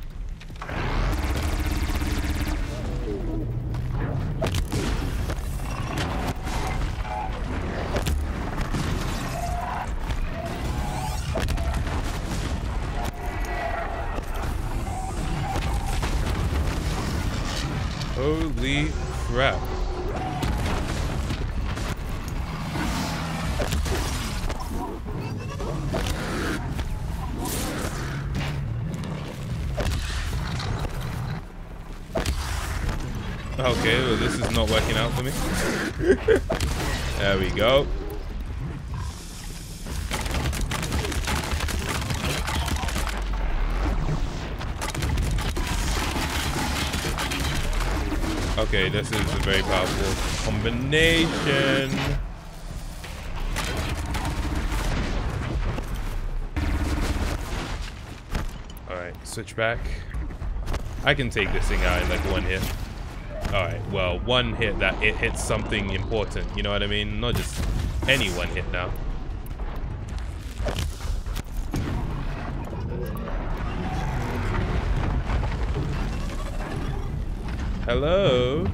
For me. there we go. Okay, this is a very powerful combination. Alright, switch back. I can take this thing out in like one hit. Alright, well, one hit that it hits something important, you know what I mean? Not just any one hit now. Hello?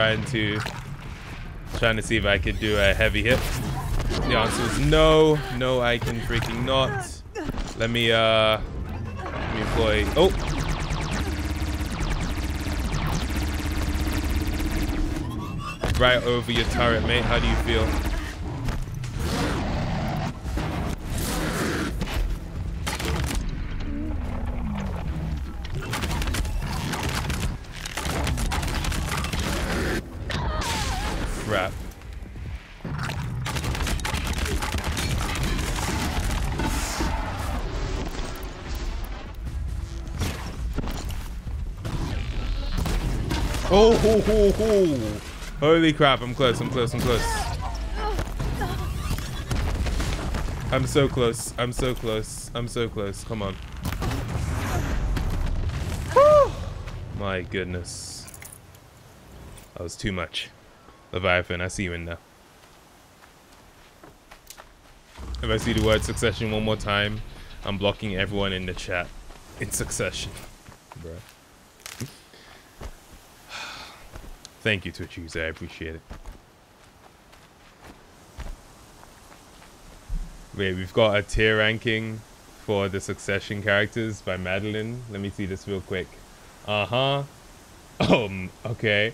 Trying to trying to see if I could do a heavy hit. The answer is no. No, I can freaking not. Let me uh let me employ oh right over your turret, mate. How do you feel? Ho, ho, ho. holy crap! I'm close. I'm close. I'm close. I'm so close. I'm so close. I'm so close. Come on. My goodness. That was too much. Leviathan, I see you in there. If I see the word succession one more time, I'm blocking everyone in the chat in succession. Bruh. Thank you, Twitch user. I appreciate it. Wait, we've got a tier ranking for the succession characters by Madeline. Let me see this real quick. Uh-huh. Um, okay.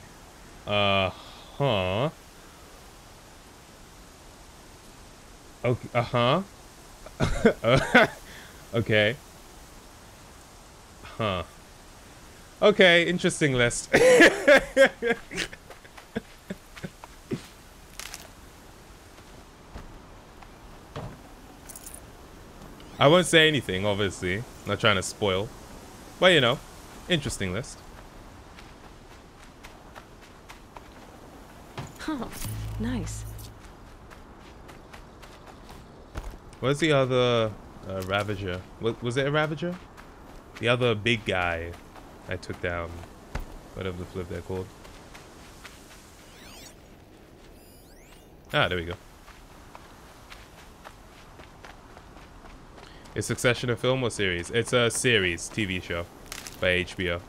Uh-huh. Okay, uh-huh. okay. Huh. Okay, interesting list. I won't say anything, obviously. Not trying to spoil. But, you know, interesting list. Oh, nice. Where's the other uh, Ravager? Was, was it a Ravager? The other big guy I took down. Whatever the flip they're called. Ah, there we go. Is Succession a film or series? It's a series, TV show by HBO.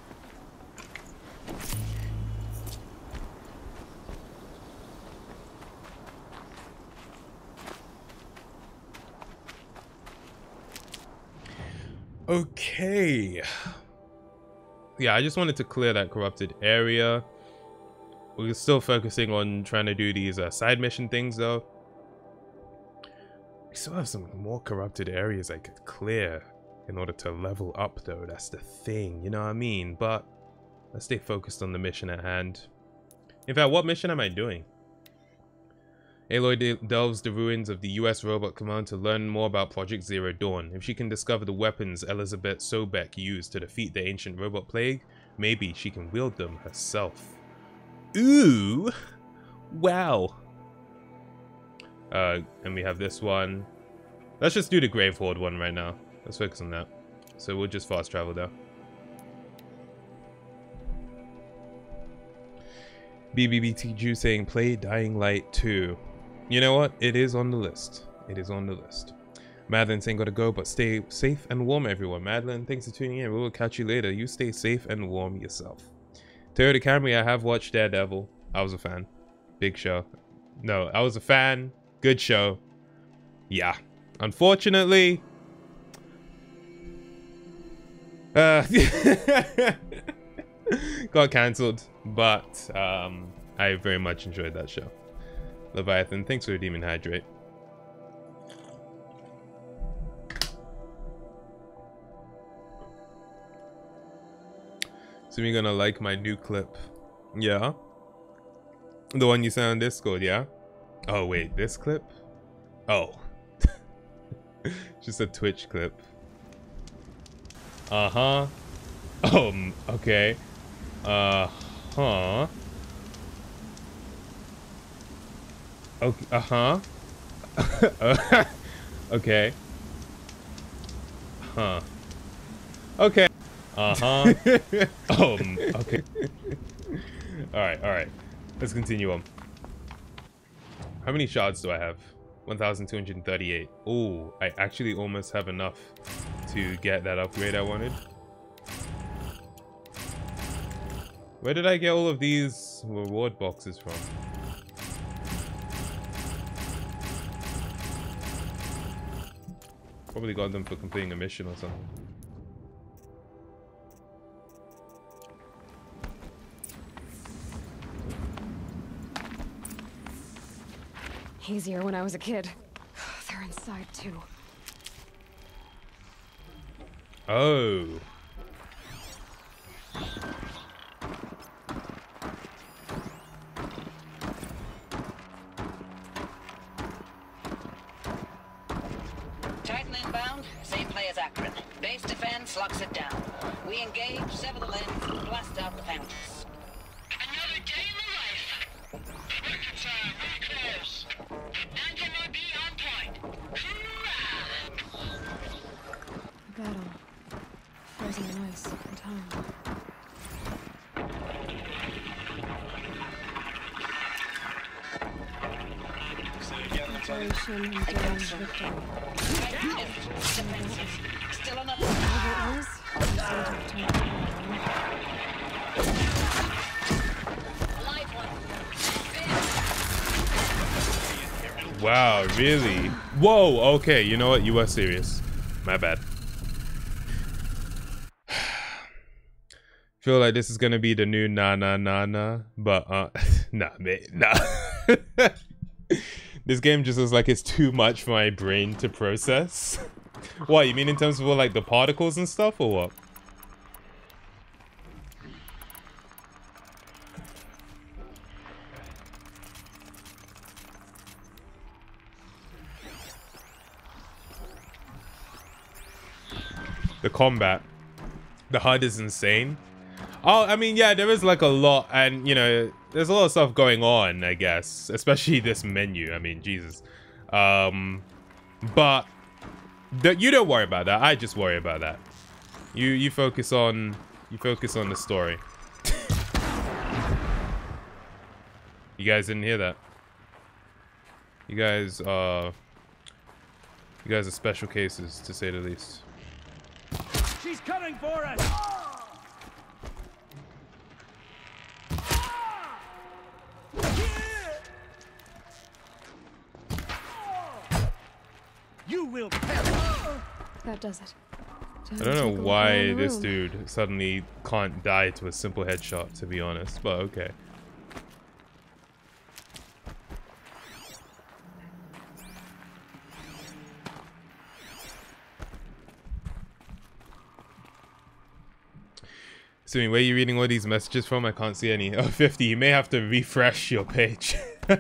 Okay. Yeah, I just wanted to clear that corrupted area. We're still focusing on trying to do these uh, side mission things, though. We still have some more corrupted areas I could clear in order to level up, though. That's the thing, you know what I mean? But let's stay focused on the mission at hand. In fact, what mission am I doing? Aloy de delves the ruins of the US Robot Command to learn more about Project Zero Dawn. If she can discover the weapons Elizabeth Sobek used to defeat the ancient robot plague, maybe she can wield them herself. Ooh! Wow! Uh, and we have this one. Let's just do the Grave-Hoard one right now. Let's focus on that. So we'll just fast travel there. BBBT Jew saying play Dying Light 2. You know what? It is on the list. It is on the list. Madeline saying gotta go, but stay safe and warm, everyone. Madeline, thanks for tuning in. We will catch you later. You stay safe and warm yourself. Toyota Camry, I have watched Daredevil. I was a fan. Big show. No, I was a fan. Good show. Yeah. Unfortunately. Uh, got cancelled, but um, I very much enjoyed that show. Leviathan, thanks for the demon Hydrate. So you're gonna like my new clip. Yeah? The one you sent on Discord, yeah? Oh wait, this clip? Oh. Just a Twitch clip. Uh-huh. Um, okay. Uh-huh. Okay, uh-huh. okay. Huh. Okay. Uh-huh. um, okay. alright, alright. Let's continue on. How many shards do I have? 1,238. Oh, I actually almost have enough to get that upgrade I wanted. Where did I get all of these reward boxes from? Probably got them for completing a mission or something. Easier when I was a kid. They're inside too. Oh. Really? Whoa, okay, you know what? You were serious. My bad. Feel like this is gonna be the new na na na na, but uh, nah, mate, nah. this game just looks like it's too much for my brain to process. what, you mean in terms of like the particles and stuff, or what? The combat. The HUD is insane. Oh, I mean, yeah, there is like a lot, and you know, there's a lot of stuff going on, I guess, especially this menu. I mean, Jesus. Um, but the, you don't worry about that. I just worry about that. You you focus on you focus on the story. you guys didn't hear that. You guys, uh, you guys are special cases to say the least. She's coming for us! You will perish! That does it. I don't know why this dude suddenly can't die to a simple headshot, to be honest, but okay. Sumi, where are you reading all these messages from? I can't see any. Oh, 50. You may have to refresh your page.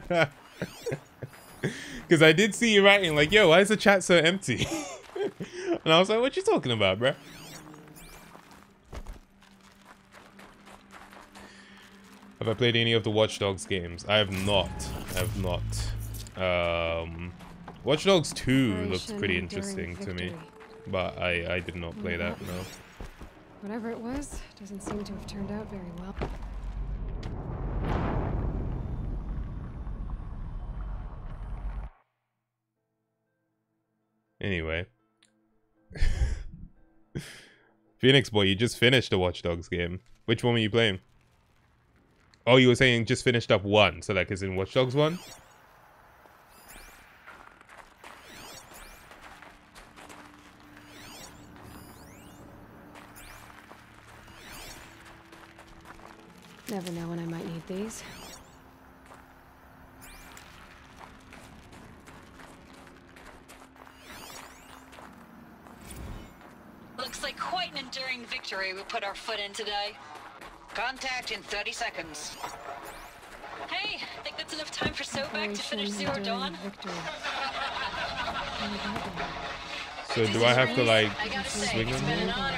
Because I did see you writing like, yo, why is the chat so empty? and I was like, what you talking about, bruh? Have I played any of the Watch Dogs games? I have not. I have not. Um, Watch Dogs 2 looks pretty interesting to me. But I, I did not play that, no. Whatever it was, doesn't seem to have turned out very well. Anyway. Phoenix Boy, you just finished the Watch Dogs game. Which one were you playing? Oh, you were saying just finished up one. So like is in Watch Dogs 1? Never know when I might need these. Looks like quite an enduring victory we put our foot in today. Contact in 30 seconds. Hey, I think that's enough time for Sobek to finish Zero Dawn? Victory. How did that go? So do I have to like I gotta say, swing it's on been them?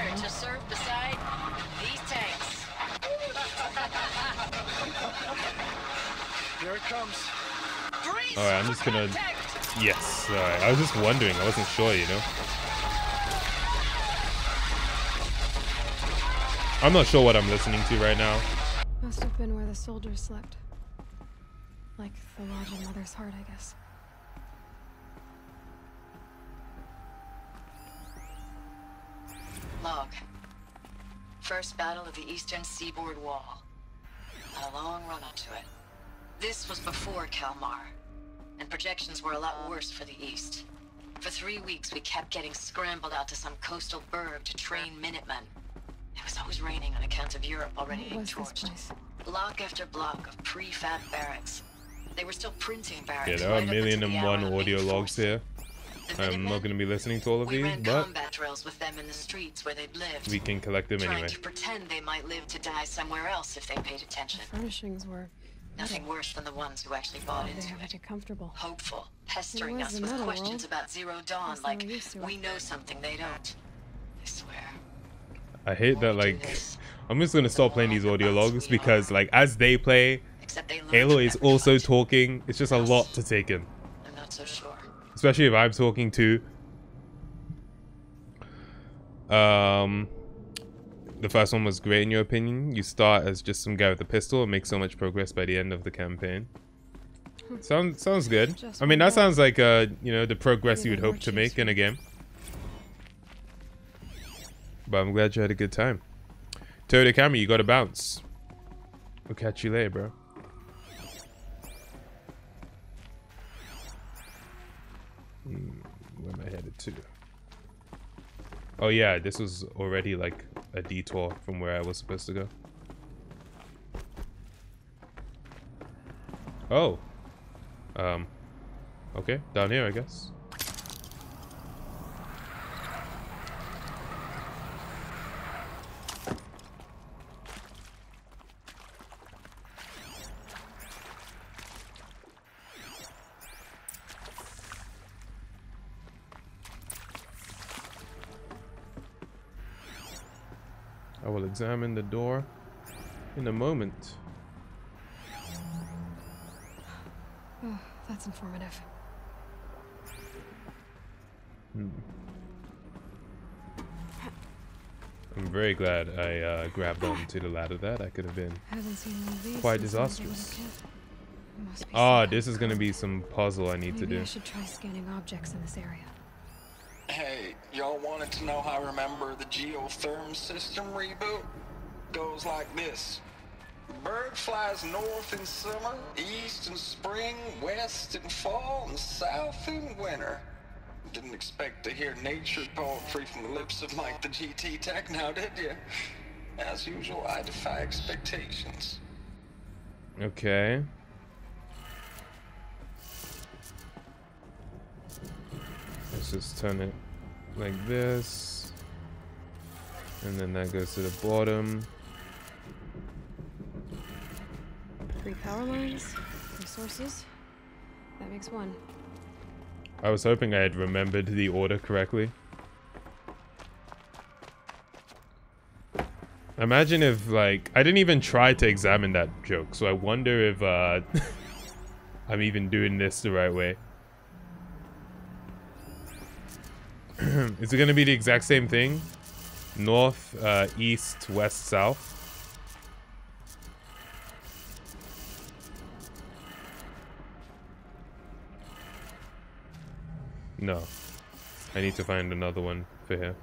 Alright, I'm just gonna- Yes, alright. I was just wondering. I wasn't sure, you know. I'm not sure what I'm listening to right now. Must have been where the soldiers slept. Like the lodge in Mother's Heart, I guess. Log. First battle of the eastern seaboard wall. Had a long run up to it. This was before Kalmar, and projections were a lot worse for the east. For three weeks, we kept getting scrambled out to some coastal burg to train Minutemen. It was always raining on account of Europe already being torched. Block after block of prefab barracks. They were still printing barracks. Yeah, there are a right up million until the and hour one of the audio logs force. here. I'm not going to be listening to all of we these, ran but combat drills with them in the streets where they'd lived we can collect them trying anyway. to pretend they might live to die somewhere else if they paid attention. The Furnishings were Nothing worse than the ones who actually bought they into have it. it comfortable. Hopeful, pestering us with questions world. about Zero Dawn, Guess like were used to it. we know something they don't. I swear. I hate that, like, this. I'm just going to stop playing these audio logs because, like, as they play, they learned Halo is also fight. talking. It's just a lot to take in. I'm not so sure. especially if I'm talking to. Um, the first one was great in your opinion. You start as just some guy with a pistol and make so much progress by the end of the campaign. Sounds sounds good. I mean, that sounds like uh, you know, the progress you would hope to make in a game. But I'm glad you had a good time. Toyota Camry, you got to bounce. We'll catch you later, bro. Hmm, where am I headed to? Oh yeah, this was already like a detour from where I was supposed to go. Oh. Um. Okay, down here, I guess. Examine the door in a moment. Oh, that's informative. I'm very glad I uh, grabbed onto the ladder that That could have been. Haven't seen one of these Quite since I was a little disastrous. kid. Must be Ah, some this is gonna be some puzzle I need to do. I should try scanning objects in this area. Y'all wanted to know how I remember the geotherm system reboot? Goes like this. Bird flies north in summer, east in spring, west in fall, and south in winter. Didn't expect to hear nature poetry from the lips of Mike the GT Tech now, did you? As usual, I defy expectations. Okay. Let's just turn it like this. And then that goes to the bottom. Three power lines, resources. That makes one. I was hoping I had remembered the order correctly. Imagine if, like, I didn't even try to examine that joke, so I wonder if, uh, I'm even doing this the right way. Is it gonna be the exact same thing? North, uh, east, west, south? No. I need to find another one for here.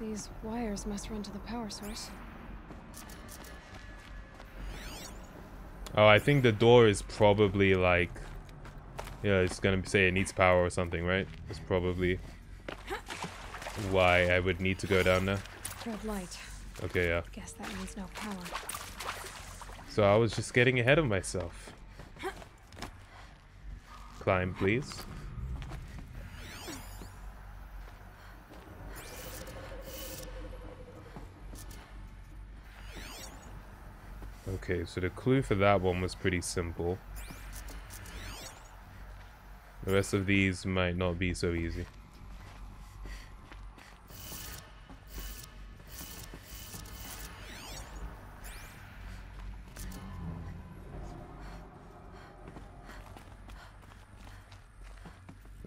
These wires must run to the power source. Oh, I think the door is probably like... Yeah, it's gonna say it needs power or something, right? That's probably why I would need to go down there. Red light. Okay, yeah. Guess that means no power. So I was just getting ahead of myself. Climb, please. Okay, so the clue for that one was pretty simple. The rest of these might not be so easy.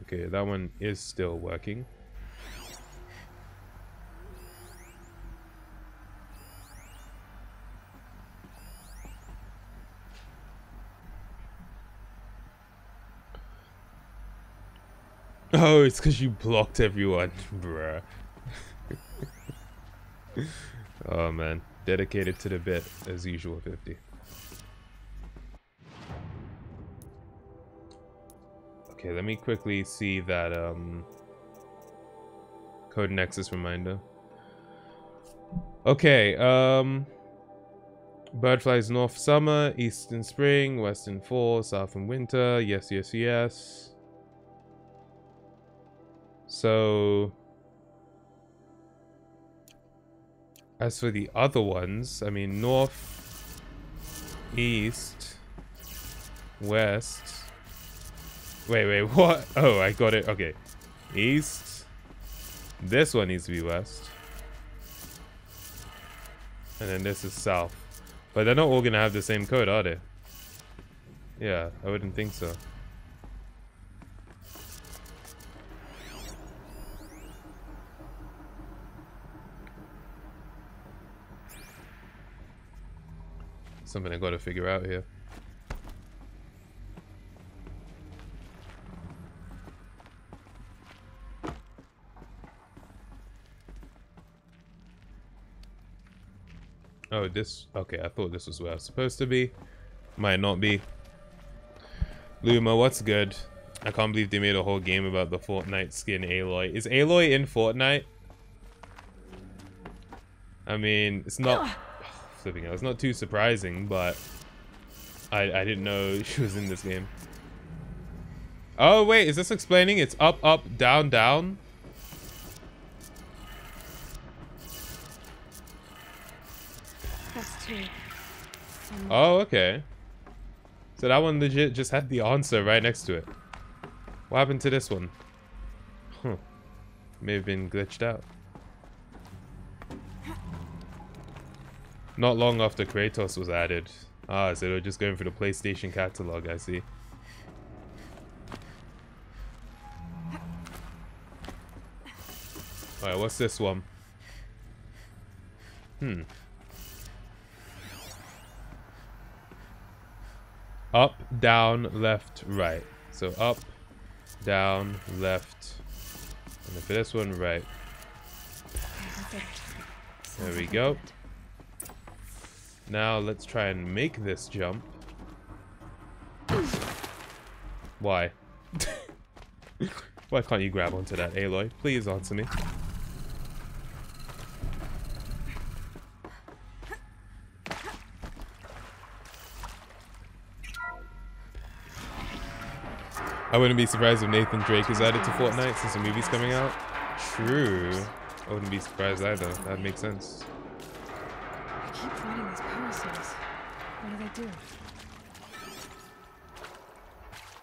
Okay, that one is still working. Oh, it's because you blocked everyone, bruh. oh man, dedicated to the bit as usual, 50. Okay, let me quickly see that um Code Nexus reminder. Okay, um Bird flies north summer, east in spring, west in fall, south and winter. Yes, yes, yes. So as for the other ones, I mean north, east, west. Wait, wait, what? Oh, I got it. Okay. East. This one needs to be west. And then this is south. But they're not all gonna have the same code, are they? Yeah, I wouldn't think so. Something I gotta figure out here. Oh, this... Okay, I thought this was where I was supposed to be. Might not be. Luma, what's good? I can't believe they made a whole game about the Fortnite skin Aloy. Is Aloy in Fortnite? I mean, it's not... Flipping out. It's not too surprising, but... I, I didn't know she was in this game. Oh, wait. Is this explaining? It's up, up, down, down? That's two. Oh, okay. So that one legit just had the answer right next to it. What happened to this one? Huh. May have been glitched out. Not long after Kratos was added. Ah, so they're just going for the PlayStation catalog, I see. Alright, what's this one? Hmm. Up, down, left, right. So up, down, left. And for this one, right. There we go. Now let's try and make this jump. Why? Why can't you grab onto that, Aloy? Please answer me. I wouldn't be surprised if Nathan Drake is added to Fortnite since the movie's coming out. True. I wouldn't be surprised either. That makes sense. I keep finding these power cells. What do?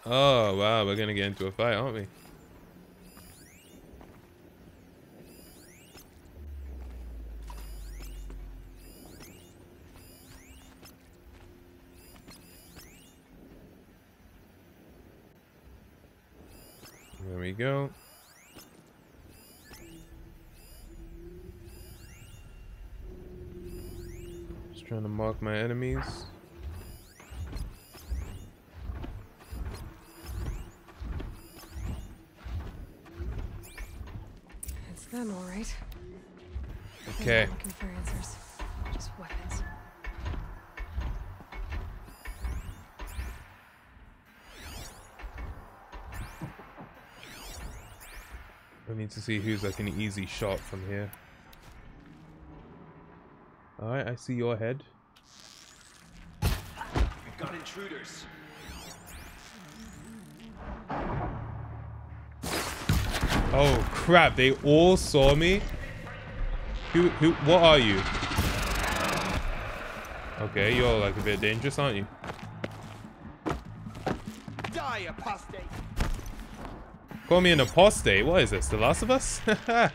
Oh, wow. We're to get into a fight, aren't we? There we go. Just trying to mark my enemies. It's them, all right. They're Okay. not looking for answers. Just weapons. I need to see who's like an easy shot from here. Alright, I see your head. We've got intruders. Oh crap, they all saw me? Who, who, what are you? Okay, you're like a bit dangerous, aren't you? Die, apostate! Call me an apostate. What is this, The Last of Us?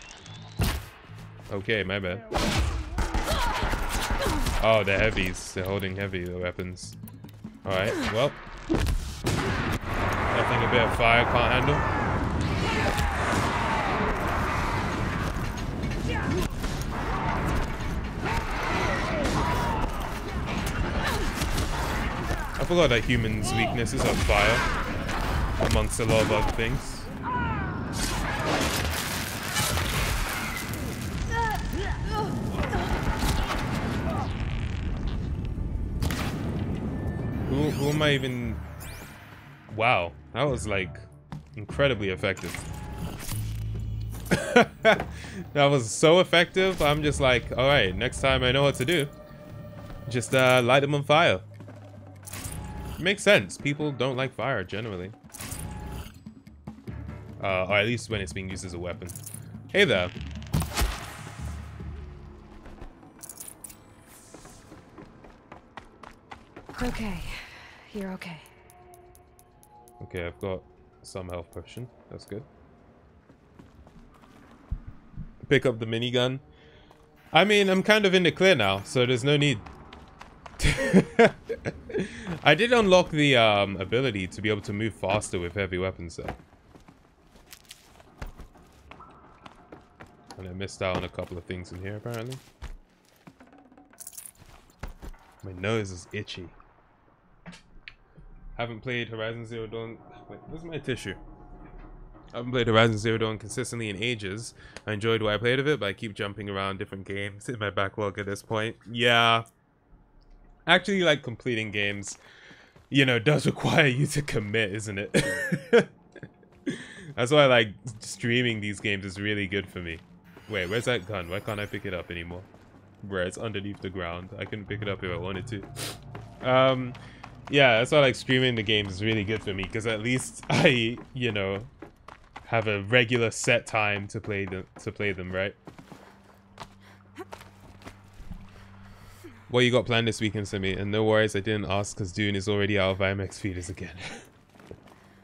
okay, my bad. Oh, they're heavies. They're holding heavy weapons. Alright, well. Nothing a bit of fire can't handle. I forgot that humans' weaknesses are fire, amongst a lot of other things. Who, who am I even... Wow, that was like incredibly effective. that was so effective, I'm just like, alright, next time I know what to do. Just uh, light them on fire. Makes sense. People don't like fire generally. Uh, or at least when it's being used as a weapon. Hey there. Okay, you're okay. Okay, I've got some health potion. That's good. Pick up the minigun. I mean, I'm kind of in the clear now, so there's no need. I did unlock the um, ability to be able to move faster with heavy weapons, though. And I missed out on a couple of things in here, apparently. My nose is itchy. Haven't played Horizon Zero Dawn. Wait, where's my tissue? I haven't played Horizon Zero Dawn consistently in ages. I enjoyed what I played of it, but I keep jumping around different games in my backlog at this point. Yeah. Actually, like completing games, you know, does require you to commit, isn't it? That's why like streaming these games is really good for me. Wait, where's that gun? Why can't I pick it up anymore? Where it's underneath the ground. I couldn't pick it up if I wanted to. Um, yeah, that's why like streaming the games is really good for me because at least I, you know, have a regular set time to play them to play them, right? What you got planned this weekend, Simi? And no worries, I didn't ask because Dune is already out of IMAX feeders again.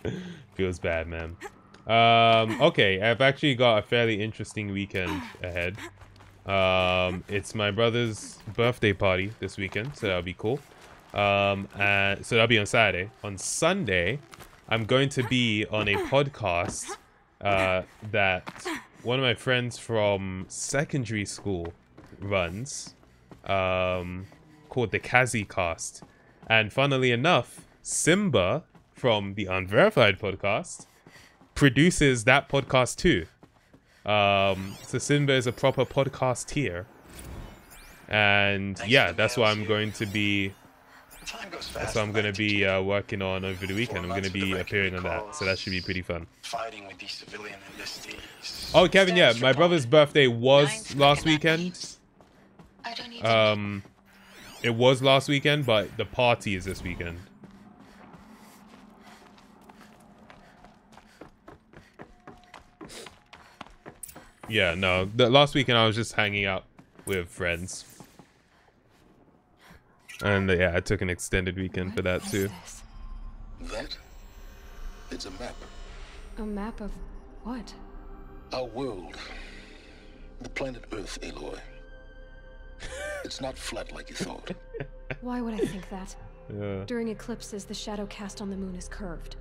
Feels bad, man. Um, okay, I've actually got a fairly interesting weekend ahead. Um, it's my brother's birthday party this weekend, so that'll be cool. Um, and so that'll be on Saturday. On Sunday, I'm going to be on a podcast uh, that one of my friends from secondary school runs um, called the Kazi Cast. And funnily enough, Simba from the Unverified podcast produces that podcast too. Um, so Simba is a proper podcast here. And yeah, that's what I'm going to be that's what I'm going to be uh, working on over the weekend. I'm going to be appearing on that, so that should be pretty fun. Fighting with these civilian. Oh, Kevin, yeah, my brother's birthday was last weekend. Um, it was last weekend, but the party is this weekend. Yeah, no, the last weekend I was just hanging out with friends. And uh, yeah, I took an extended weekend for that too. This? That? It's a map. A map of what? Our world. The planet Earth, Aloy. It's not flat like you thought. Why would I think that? Yeah. During eclipses, the shadow cast on the moon is curved.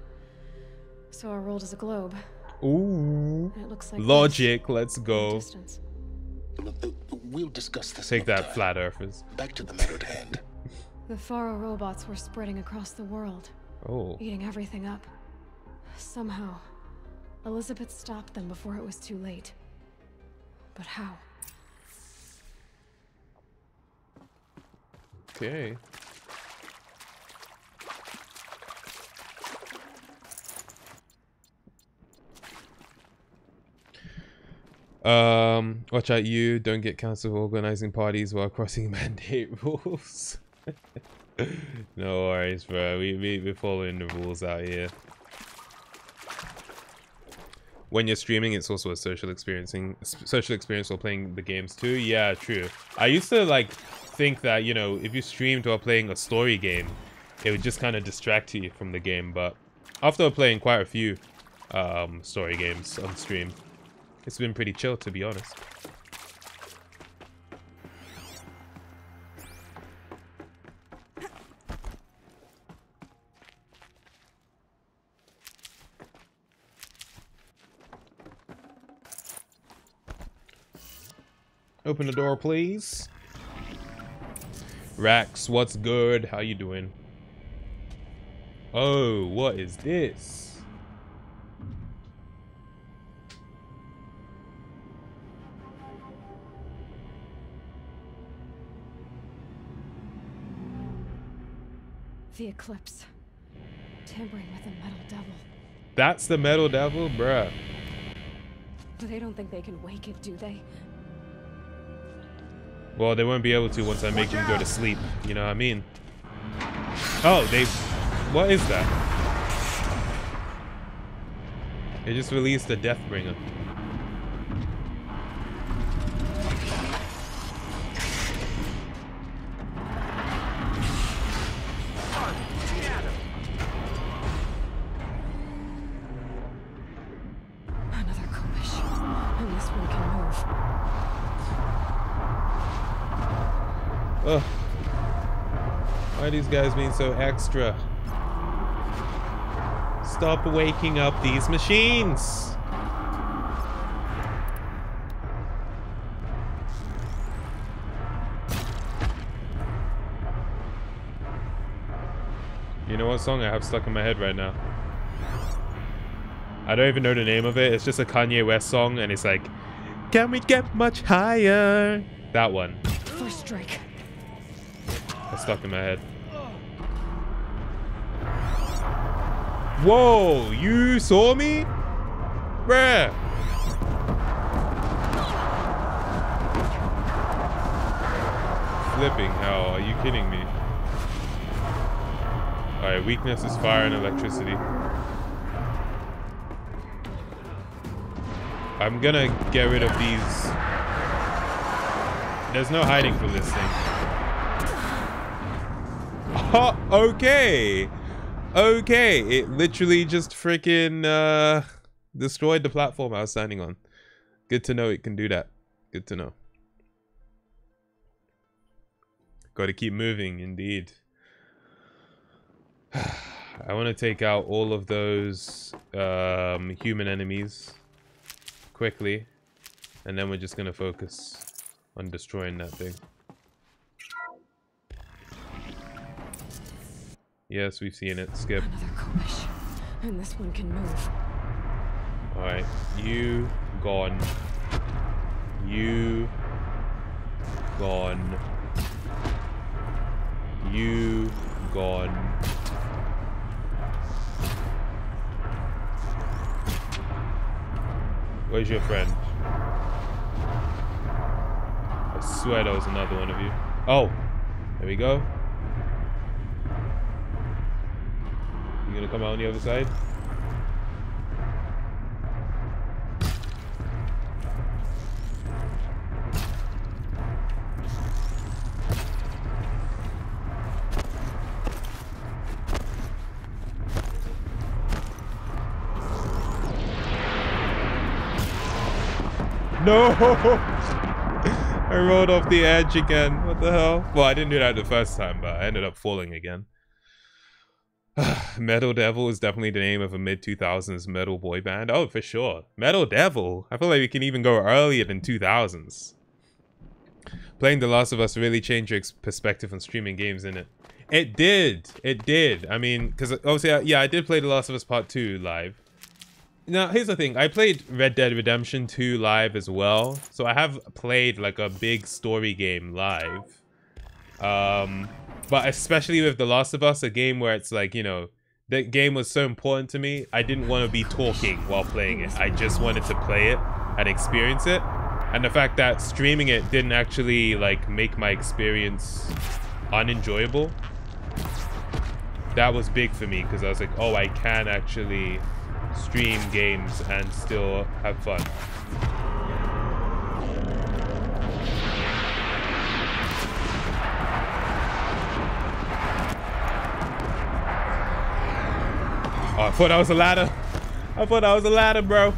So our world is a globe. Ooh. It looks like Logic, let's go. distance. We'll discuss this. Take that, time. flat earthers. Back to the matter at hand. The Faro robots were spreading across the world, Oh. eating everything up. Somehow, Elisabet stopped them before it was too late. But how? Okay. Um, watch out you, don't get cancelled for organizing parties while crossing mandate rules. no worries, bro. We, we, we're following the rules out here. When you're streaming, it's also a social experiencing social experience while playing the games too. Yeah, true. I used to like think that, you know, if you streamed while playing a story game, it would just kind of distract you from the game, but after playing quite a few um, story games on stream, it's been pretty chill to be honest. Open the door, please. Rax, what's good? How you doing? Oh, what is this? The eclipse. Tampering with the metal devil. That's the metal devil, bruh. But they don't think they can wake it, do they? Well, they won't be able to once I make them go to sleep. You know what I mean? Oh, they... What is that? They just released the Deathbringer. Guys being so extra? Stop waking up these machines! You know what song I have stuck in my head right now? I don't even know the name of it. It's just a Kanye West song, and it's like, "Can we get much higher?" That one. First strike. It's stuck in my head. Whoa! You saw me, bruh. Flipping hell! Are you kidding me? Alright, weakness is fire and electricity. I'm gonna get rid of these. There's no hiding from this thing. Oh, okay. Okay. It literally just freaking uh, destroyed the platform I was standing on. Good to know it can do that. Good to know. Got to keep moving, indeed. I want to take out all of those um, human enemies quickly. And then we're just going to focus on destroying that thing. Yes, we've seen it. Skip. Another Kobish. And this one can move. Alright, you gone. You gone. You gone. Where's your friend? I swear that was another one of you. Oh, there we go. You gonna come out on the other side? No! I rolled off the edge again. What the hell? Well, I didn't do that the first time, but I ended up falling again. metal Devil is definitely the name of a mid 2000s metal boy band. Oh, for sure. Metal Devil. I feel like we can even go earlier than 2000s. Playing The Last of Us really changed your perspective on streaming games, in it? It did. It did. I mean, because obviously, yeah, I did play The Last of Us Part 2 live. Now, here's the thing. I played Red Dead Redemption 2 live as well. So I have played like a big story game live. Um, but especially with The Last of Us, a game where it's like, you know, the game was so important to me. I didn't want to be talking while playing it. I just wanted to play it and experience it. And the fact that streaming it didn't actually like make my experience unenjoyable. That was big for me because I was like, oh, I can actually stream games and still have fun. Oh, I thought that was a ladder. I thought that was a ladder, bro.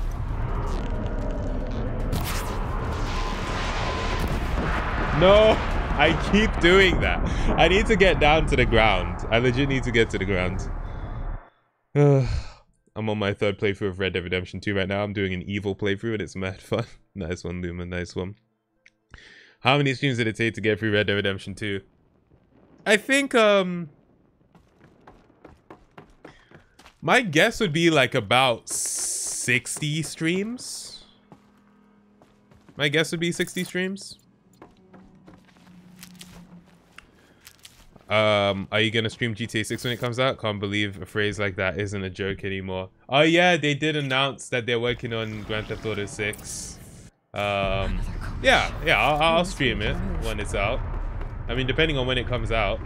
No, I keep doing that. I need to get down to the ground. I legit need to get to the ground. I'm on my third playthrough of Red Dead Redemption 2 right now. I'm doing an evil playthrough and it's mad fun. nice one, Luma. Nice one. How many streams did it take to get through Red Dead Redemption 2? I think, um... My guess would be like about 60 streams. My guess would be 60 streams. Um, are you gonna stream GTA 6 when it comes out? Can't believe a phrase like that isn't a joke anymore. Oh yeah, they did announce that they're working on Grand Theft Auto 6. Um, yeah, yeah, I'll, I'll stream it when it's out. I mean, depending on when it comes out.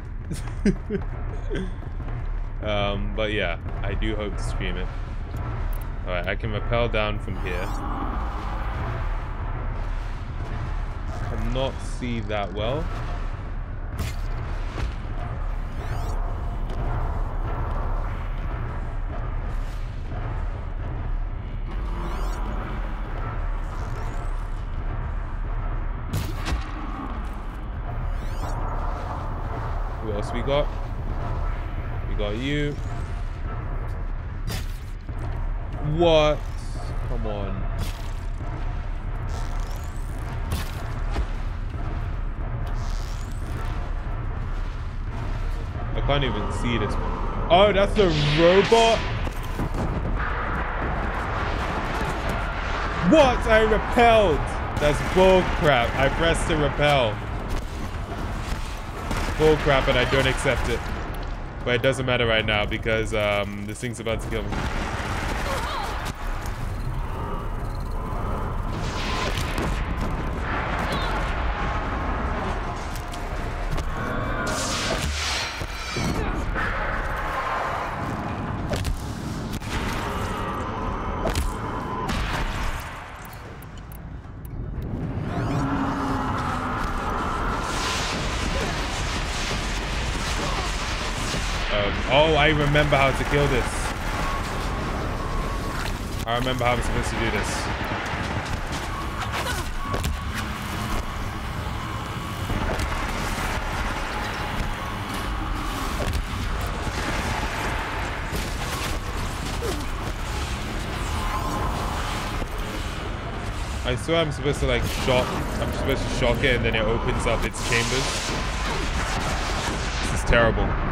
um, but yeah, I do hope to stream it. Alright, I can rappel down from here. Cannot see that well. Who else we got? Got you. What? Come on. I can't even see this one. Oh, that's the robot? What? I repelled. That's bull crap. I pressed to repel. Bull crap and I don't accept it. But it doesn't matter right now because um, this thing's about to kill me. Remember how to kill this. I remember how I'm supposed to do this. I swear I'm supposed to like shock, I'm supposed to shock it and then it opens up its chambers. This is terrible.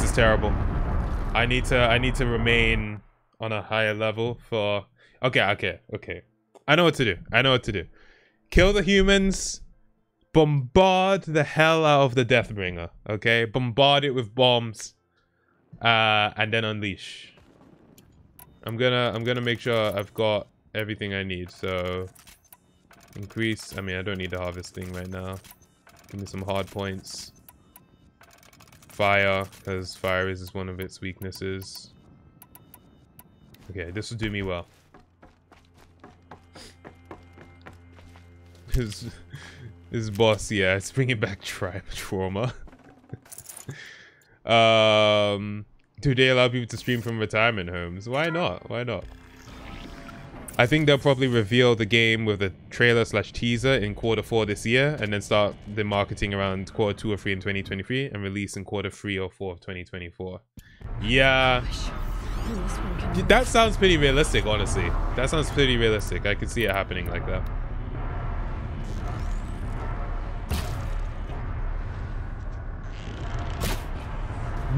This is terrible. I need to I need to remain on a higher level for Okay, okay, okay. I know what to do. I know what to do. Kill the humans, bombard the hell out of the Deathbringer, okay? Bombard it with bombs uh and then unleash. I'm gonna I'm gonna make sure I've got everything I need. So increase I mean I don't need the harvesting right now. Give me some hard points fire because fire is one of its weaknesses. Okay, this will do me well. His, his boss, yeah, it's bringing back tribe trauma. um, do they allow people to stream from retirement homes? Why not? Why not? I think they'll probably reveal the game with a trailer slash teaser in quarter four this year and then start the marketing around quarter two or three in 2023 and release in quarter three or four of 2024. Yeah. That sounds pretty realistic, honestly. That sounds pretty realistic. I could see it happening like that.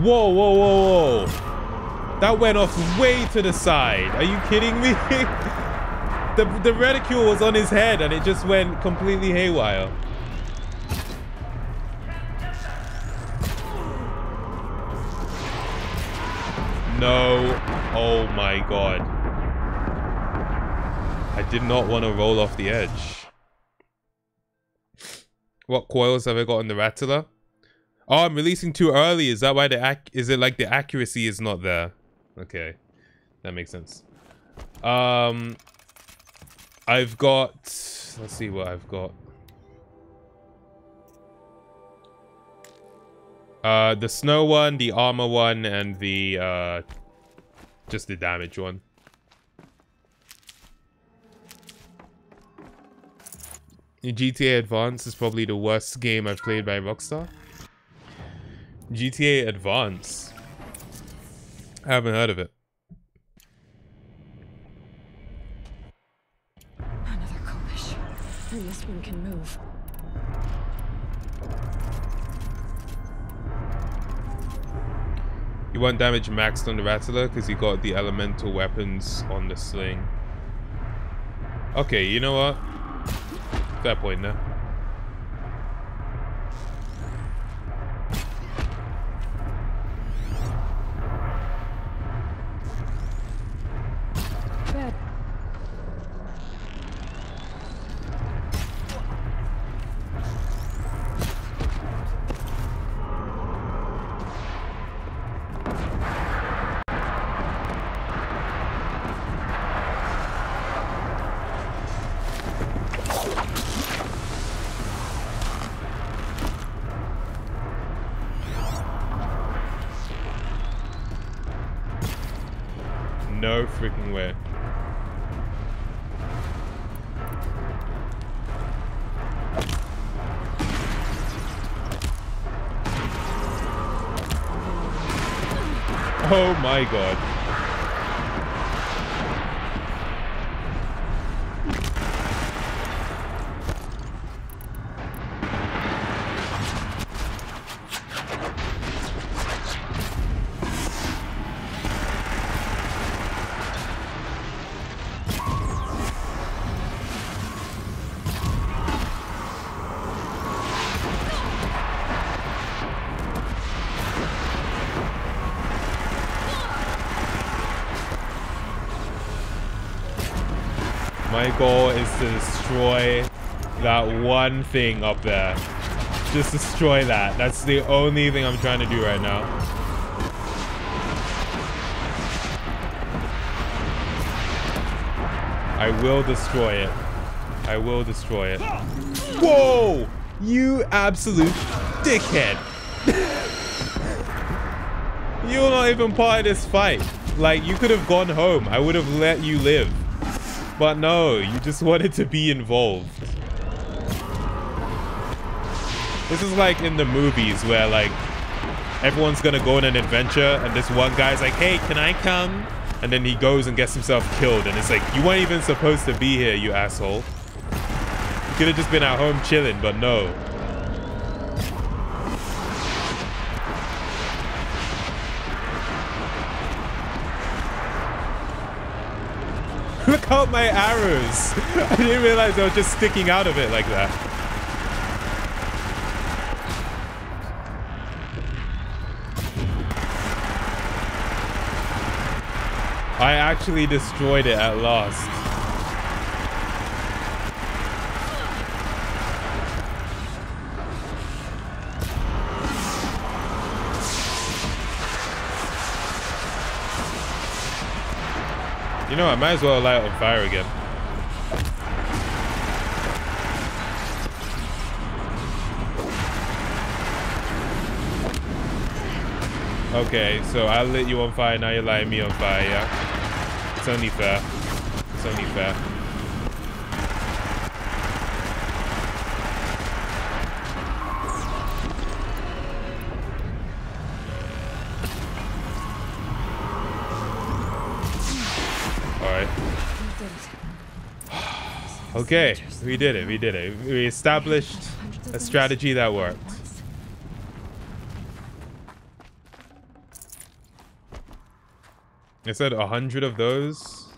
Whoa, whoa, whoa, whoa. That went off way to the side. Are you kidding me? the, the reticule was on his head and it just went completely haywire. No. Oh my god. I did not want to roll off the edge. What coils have I got on the Rattler? Oh, I'm releasing too early. Is that why the ac is it like the accuracy is not there? Okay. That makes sense. Um I've got let's see what I've got. Uh the snow one, the armor one, and the uh just the damage one. GTA Advance is probably the worst game I've played by Rockstar. GTA Advance. I haven't heard of it. Can move. You want damage maxed on the Rattler because you got the elemental weapons on the sling. Okay, you know what? Fair point now. My god. Thing up there. Just destroy that. That's the only thing I'm trying to do right now. I will destroy it. I will destroy it. Whoa! You absolute dickhead. You're not even part of this fight. Like, you could have gone home. I would have let you live. But no, you just wanted to be involved. This is like in the movies where like everyone's gonna go on an adventure and this one guy's like, hey, can I come? And then he goes and gets himself killed and it's like, you weren't even supposed to be here, you asshole. You could have just been at home chilling, but no. Look out my arrows! I didn't realize I was just sticking out of it like that. I actually destroyed it at last. You know, I might as well light on fire again. Okay, so I lit you on fire, now you're lighting me on fire, yeah? It's only fair. It's only fair. Okay, we did it, we did it. We established a strategy that worked. I said a hundred of those.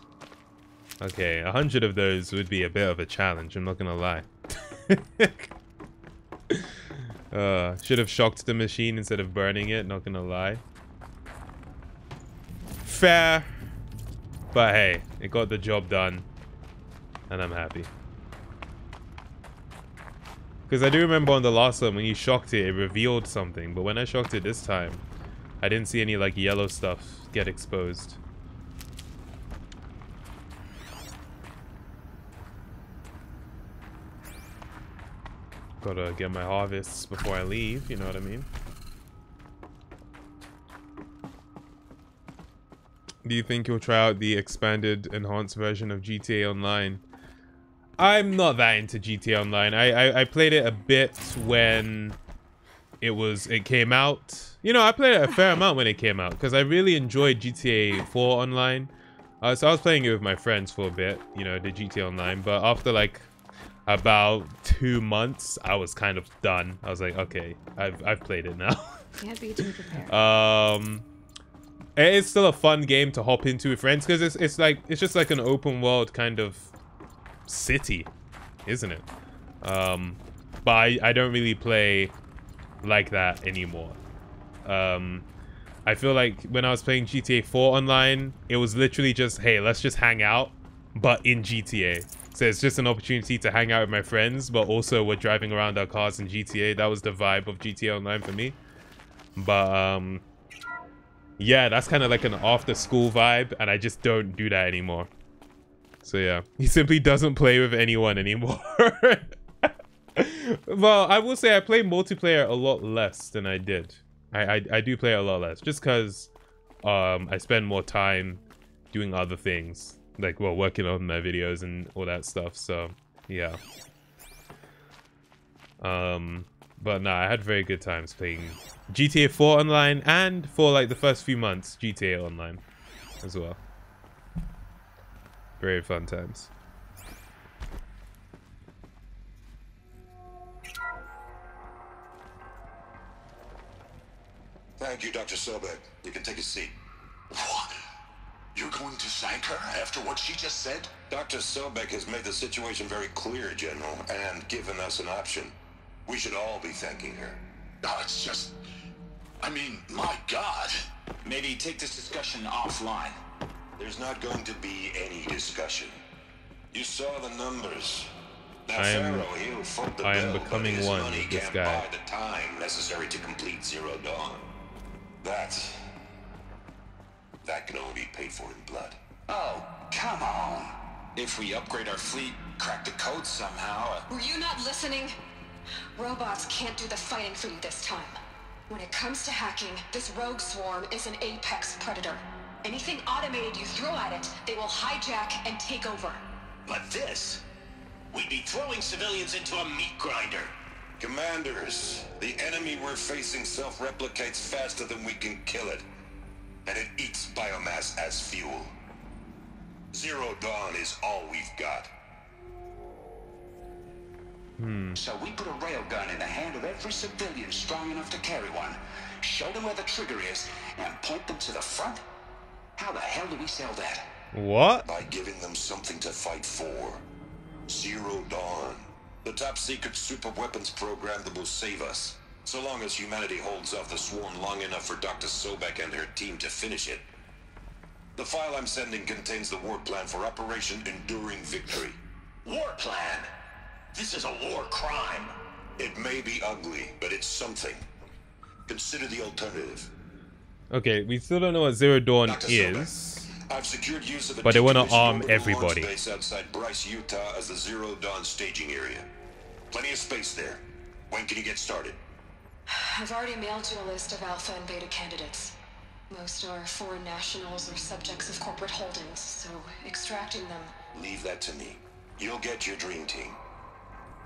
Okay, a hundred of those would be a bit of a challenge. I'm not gonna lie. uh, should have shocked the machine instead of burning it. Not gonna lie. Fair, but hey, it got the job done, and I'm happy. Because I do remember on the last one when you shocked it, it revealed something. But when I shocked it this time, I didn't see any like yellow stuff get exposed. Gotta get my harvests before I leave, you know what I mean? Do you think you'll try out the expanded, enhanced version of GTA Online? I'm not that into GTA Online. I, I, I played it a bit when it was it came out. You know, I played it a fair amount when it came out because I really enjoyed GTA 4 Online. Uh, so I was playing it with my friends for a bit, you know, the GTA Online. But after like about two months, I was kind of done. I was like, okay, I've I've played it now. Be too prepared. um, it's still a fun game to hop into with friends because it's it's like it's just like an open world kind of city, isn't it? Um, but I I don't really play like that anymore. Um, I feel like when I was playing GTA 4 online, it was literally just, hey, let's just hang out, but in GTA. So it's just an opportunity to hang out with my friends, but also we're driving around our cars in GTA. That was the vibe of GTA Online for me. But, um, yeah, that's kind of like an after school vibe, and I just don't do that anymore. So yeah, he simply doesn't play with anyone anymore. well, I will say I play multiplayer a lot less than I did. I, I, I do play a lot less, just because um, I spend more time doing other things, like well, working on my videos and all that stuff. So yeah. Um, but nah, I had very good times playing GTA 4 online and for like the first few months GTA online as well. Very fun times. Thank you, Dr. Sobeck. You can take a seat. What? You're going to thank her after what she just said? Dr. Sobeck has made the situation very clear, General, and given us an option. We should all be thanking her. No, it's just... I mean, my God. Maybe take this discussion offline. There's not going to be any discussion. You saw the numbers. Now, I am- Faro, he'll foot the I am bill, but becoming one with this guy. the time necessary to complete Zero Dawn. That... That can only be paid for in blood. Oh, come on. If we upgrade our fleet, crack the code somehow, uh, Were you not listening? Robots can't do the fighting for you this time. When it comes to hacking, this rogue swarm is an apex predator. Anything automated you throw at it, they will hijack and take over. But this, we'd be throwing civilians into a meat grinder. Commanders, the enemy we're facing self-replicates faster than we can kill it. And it eats biomass as fuel. Zero Dawn is all we've got. Hmm. So we put a railgun in the hand of every civilian strong enough to carry one, show them where the trigger is, and point them to the front? How the hell do we sell that? What? By giving them something to fight for. Zero Dawn. The top secret super weapons program that will save us. So long as humanity holds off the swarm long enough for Dr. Sobeck and her team to finish it. The file I'm sending contains the war plan for Operation Enduring Victory. War plan. This is a war crime. It may be ugly, but it's something. Consider the alternative. Okay, we still don't know what Zero Dawn Dr. Sobeck, is. I've secured use of a But they wanna arm everybody. base outside Bryce, Utah as the Zero Dawn staging area. Plenty of space there. When can you get started? I've already mailed you a list of alpha and beta candidates. Most are foreign nationals or subjects of corporate holdings, so extracting them. Leave that to me. You'll get your dream team.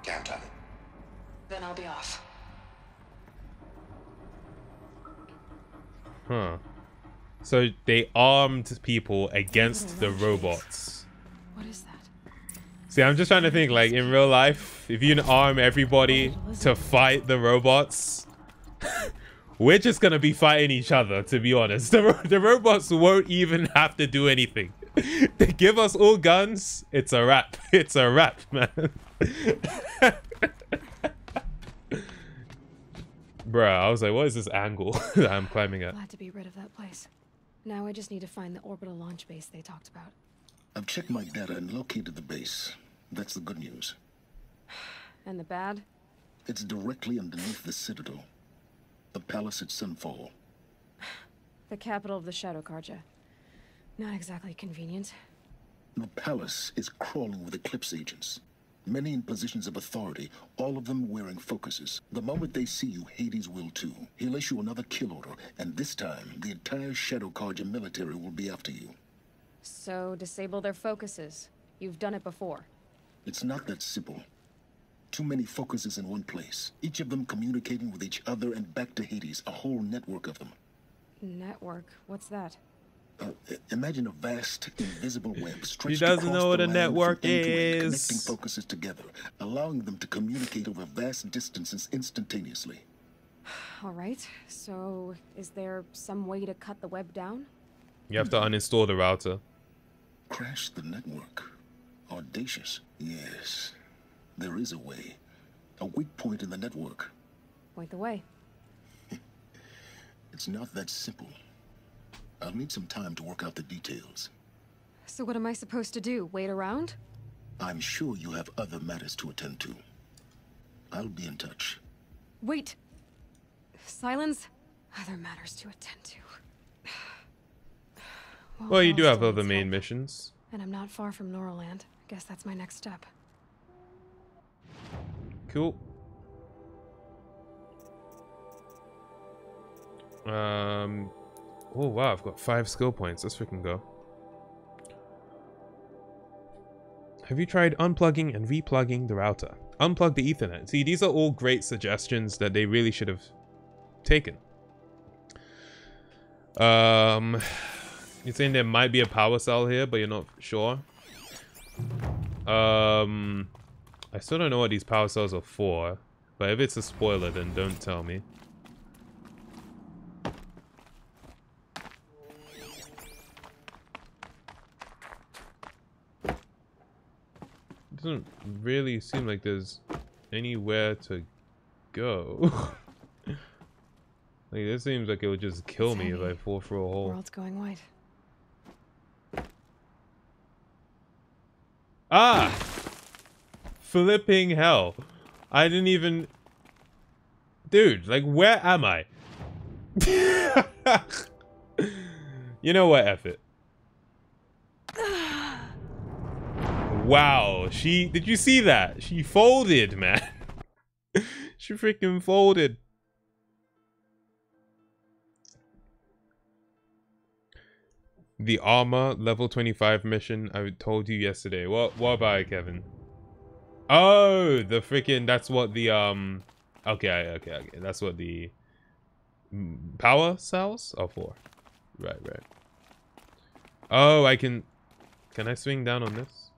Count on it. Then I'll be off. Huh. So they armed people against the robots. What is that? See, I'm just trying to think, like, in real life, if you arm everybody to fight the robots, we're just gonna be fighting each other, to be honest. The, ro- the robots won't even have to do anything. they give us all guns, it's a wrap. It's a wrap, man. Bruh, I was like, what is this angle that I'm climbing at? Glad to be rid of that place. Now I just need to find the orbital launch base they talked about. I've checked my data and located the base. That's the good news. And the bad? It's directly underneath the Citadel. The palace at Sunfall. The capital of the Shadow Carja. Not exactly convenient. The palace is crawling with Eclipse agents. Many in positions of authority, all of them wearing focuses. The moment they see you, Hades will too. He'll issue another kill order, and this time, the entire Shadow Carja military will be after you. So disable their focuses. You've done it before. It's not that simple. Too many focuses in one place, each of them communicating with each other and back to Hades, a whole network of them. Network? What's that? Uh, imagine a vast, invisible web stretched doesn't across know what the a network from end to end, is. connecting focuses together, allowing them to communicate over vast distances instantaneously. All right. So, is there some way to cut the web down? You have to uninstall the router. Crash the network. Audacious. Yes, there is a way. A weak point in the network. Point the way. It's not that simple. I'll need some time to work out the details. So, what am I supposed to do? Wait around? I'm sure you have other matters to attend to. I'll be in touch. Wait. Silence? Other matters to attend to. Well, you do have still other main help. missions. And I'm not far from Norland. Guess that's my next step. Cool. Um. Oh wow, I've got five skill points. Let's freaking go. Have you tried unplugging and replugging the router? Unplug the Ethernet. See, these are all great suggestions that they really should have taken. Um, you're saying there might be a power cell here, but you're not sure. Um, I still don't know what these power cells are for, but if it's a spoiler, then don't tell me. Doesn't really seem like there's anywhere to go. like this seems like it would just kill me if I fall through a hole. World's going white. Ah! Flipping hell. I didn't even... Dude, like, where am I? you know what, F it. Wow, she... Did you see that? She folded, man. she freaking folded. The armor level 25 mission I told you yesterday. What what about it, Kevin? Oh, the freaking that's what the um okay, okay, okay. That's what the mm, power cells are for. Right, right. Oh, I can can I swing down on this?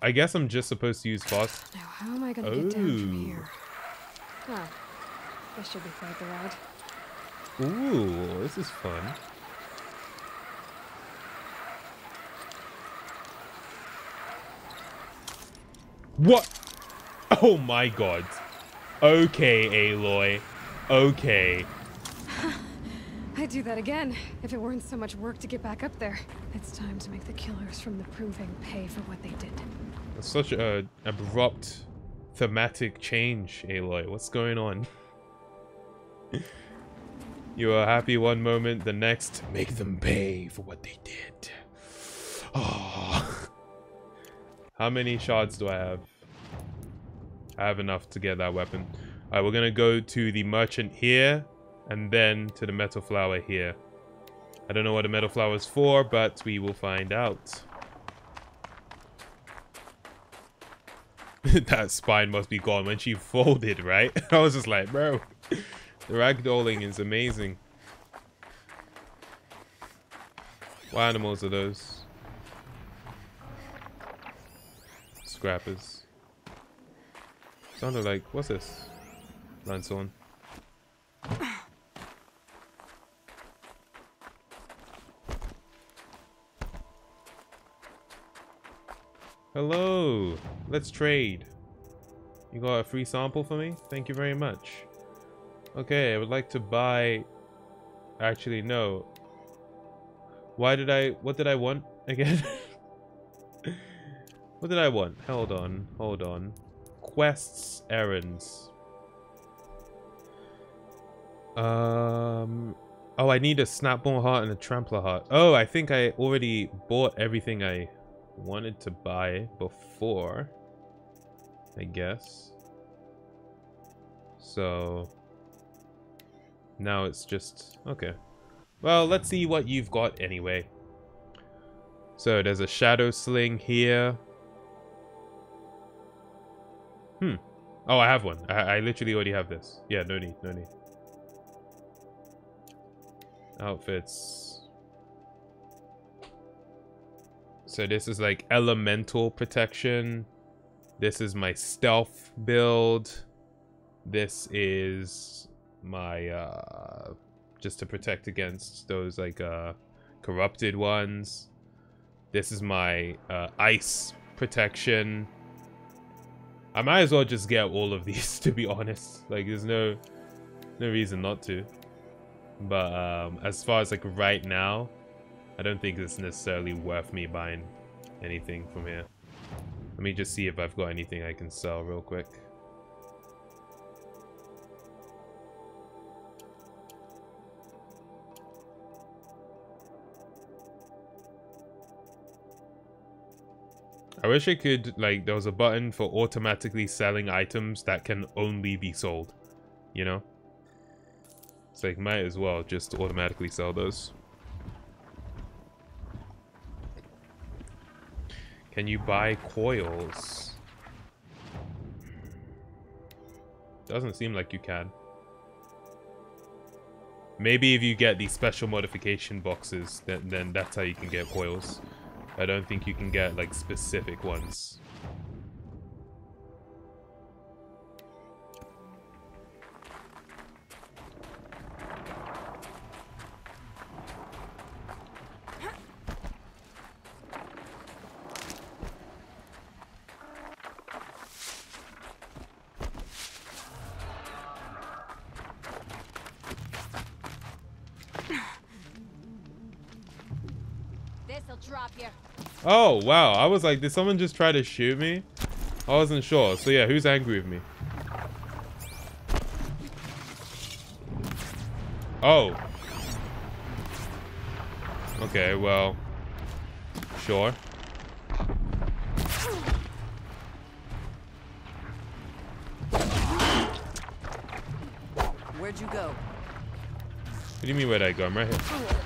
I guess I'm just supposed to use fast. Now, how am I gonna get down from here? Oh, this should be quite the ride. Ooh, this is fun. What? Oh my god. Okay, Aloy. Okay. I'd do that again, if it weren't so much work to get back up there. It's time to make the killers from the Proving pay for what they did. That's such a abrupt thematic change, Aloy. What's going on? you are happy one moment, the next, make them pay for what they did. Oh. How many shards do I have? I have enough to get that weapon. Alright, we're gonna go to the merchant here, and then to the metal flower here. I don't know what the metal flower is for, but we will find out. that spine must be gone when she folded, right? I was just like, bro, the ragdolling is amazing. What animals are those? Scrappers. Sounded like, what's this? Lanthorn. Hello, let's trade. You got a free sample for me? Thank you very much. Okay, I would like to buy... Actually, no. Why did I... What did I want again? what did I want? Hold on, hold on. Quests, errands. Um... Oh, I need a Snapmaw Heart and a Trampler Heart. Oh, I think I already bought everything I wanted to buy before. I guess. So... Now it's just... Okay. Well, let's see what you've got anyway. So there's a Shadow Sling here. Hmm. Oh, I have one. I, I literally already have this. Yeah, no need, no need. Outfits. So this is like elemental protection. This is my stealth build. This is my uh just to protect against those like uh corrupted ones. This is my uh ice protection. I might as well just get all of these to be honest. Like there's no no reason not to. But um as far as like right now, I don't think it's necessarily worth me buying anything from here. Let me just see if I've got anything I can sell real quick. I wish I could, like, there was a button for automatically selling items that can only be sold. You know? It's like, might as well just automatically sell those. Can you buy coils? Doesn't seem like you can. Maybe if you get the special modification boxes, then, then that's how you can get coils. I don't think you can get like specific ones. Oh, wow. I was like, did someone just try to shoot me? I wasn't sure. So yeah, who's angry with me? Oh. Okay, well. Sure. Where'd you go? What do you mean where'd I go? I'm right here.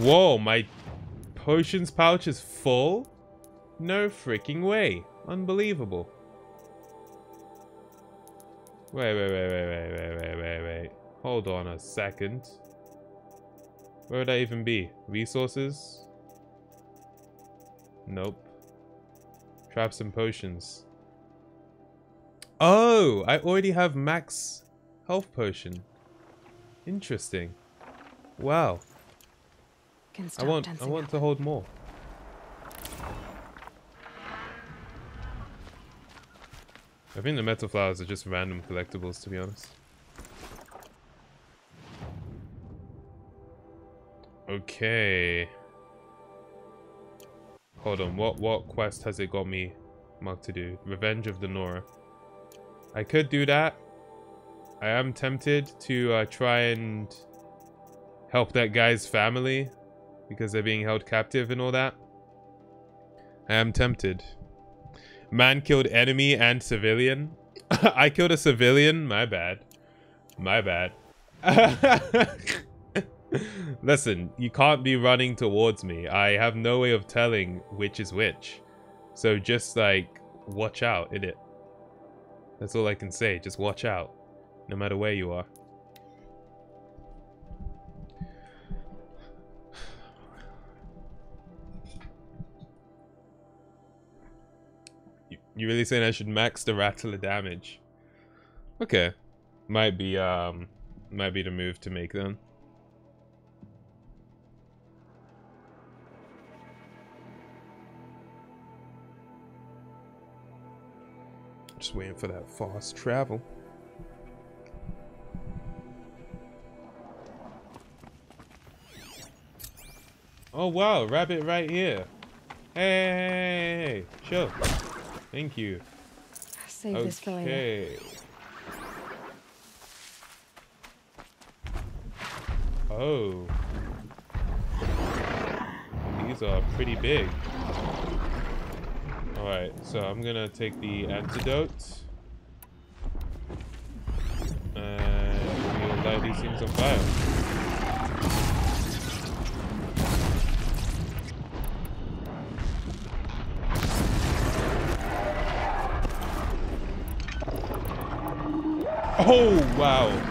Whoa, my potions pouch is full? No freaking way. Unbelievable. Wait, wait, wait, wait, wait, wait, wait, wait, wait. Hold on a second. Where would I even be? Resources? Nope. Traps and potions. Oh, I already have max health potion. Interesting. Wow. I want I want to hold more. I think the metal flowers are just random collectibles to be honest. Okay. Hold on, what what quest has it got me marked to do? Revenge of the Nora. I could do that. I am tempted to uh, try and help that guy's family because they're being held captive and all that. I am tempted. Man killed enemy and civilian. I killed a civilian. My bad. My bad. Listen, you can't be running towards me. I have no way of telling which is which. So just like, watch out, in it. That's all I can say. Just watch out. No matter where you are. You really saying I should max the Rattler damage? Okay. Might be, um, might be the move to make then. Just waiting for that fast travel. Oh wow, rabbit right here. Hey, chill. Thank you. Save okay. this for later. Oh. These are pretty big. Alright, so I'm gonna take the antidote. And we'll light these things on fire. Oh, wow.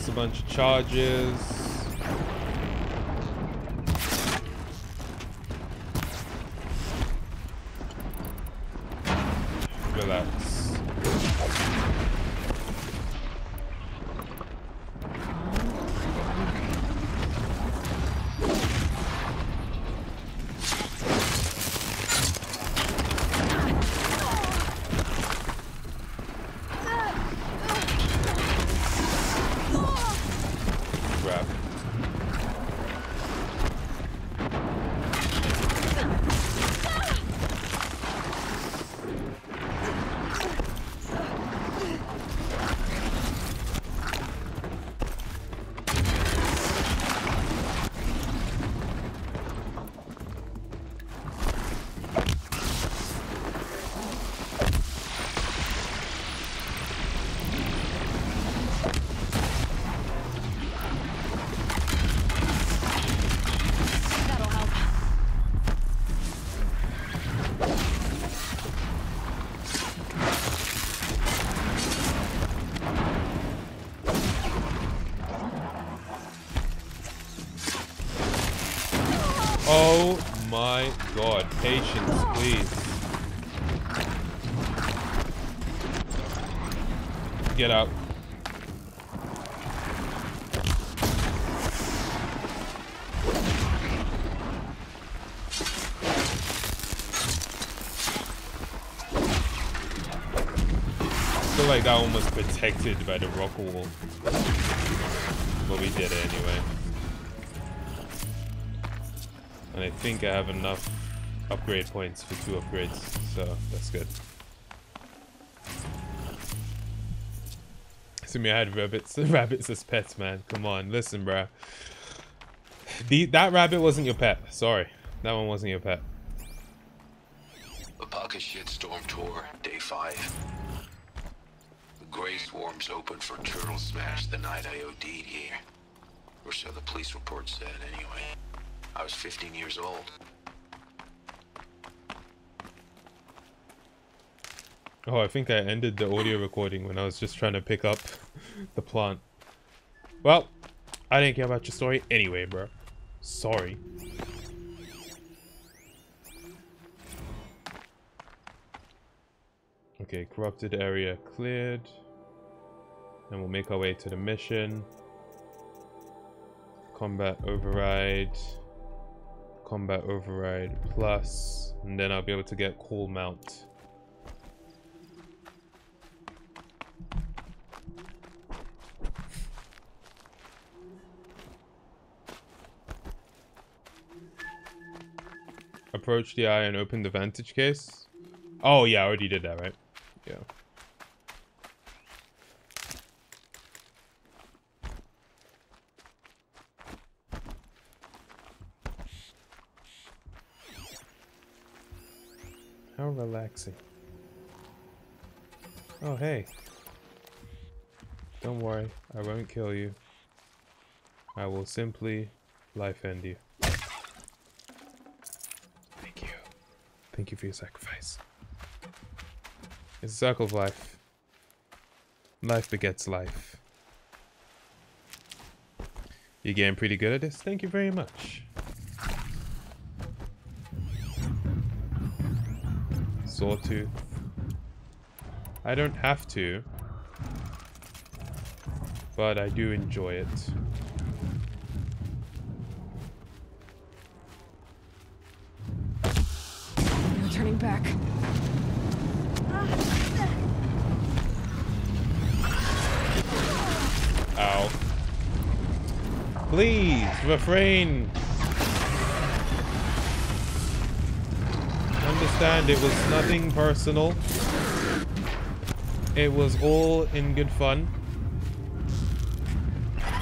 It's a bunch of charges. Oh my god. Patience, please. Get out. feel like that one was protected by the rock wall. But we did it anyway. And I think I have enough upgrade points for two upgrades, so that's good. Assuming I had rabbits, rabbits as pets, man. Come on, listen, bruh. The, that rabbit wasn't your pet. Sorry, that one wasn't your pet. Apaka Shitstorm Tour, day five. The Grey Swarm's open for Turtle Smash the night I OD'd here. Or so the police report said, anyway. I was 15 years old. Oh, I think I ended the audio recording when I was just trying to pick up the plant. Well, I didn't care about your story anyway, bro. Sorry. Okay, corrupted area cleared. And we'll make our way to the mission. Combat override. Combat override. And then I'll be able to get cool mount. Approach the eye and open the vantage case. Oh yeah, I already did that, right? Yeah. How relaxing. Oh, hey. Don't worry, I won't kill you. I will simply life end you. Thank you. Thank you for your sacrifice. It's a circle of life. Life begets life. You're getting pretty good at this. Thank you very much. Sawtooth. I don't have to. But I do enjoy it. No turning back. Ow. Please, refrain. Understand it was nothing personal. It was all in good fun.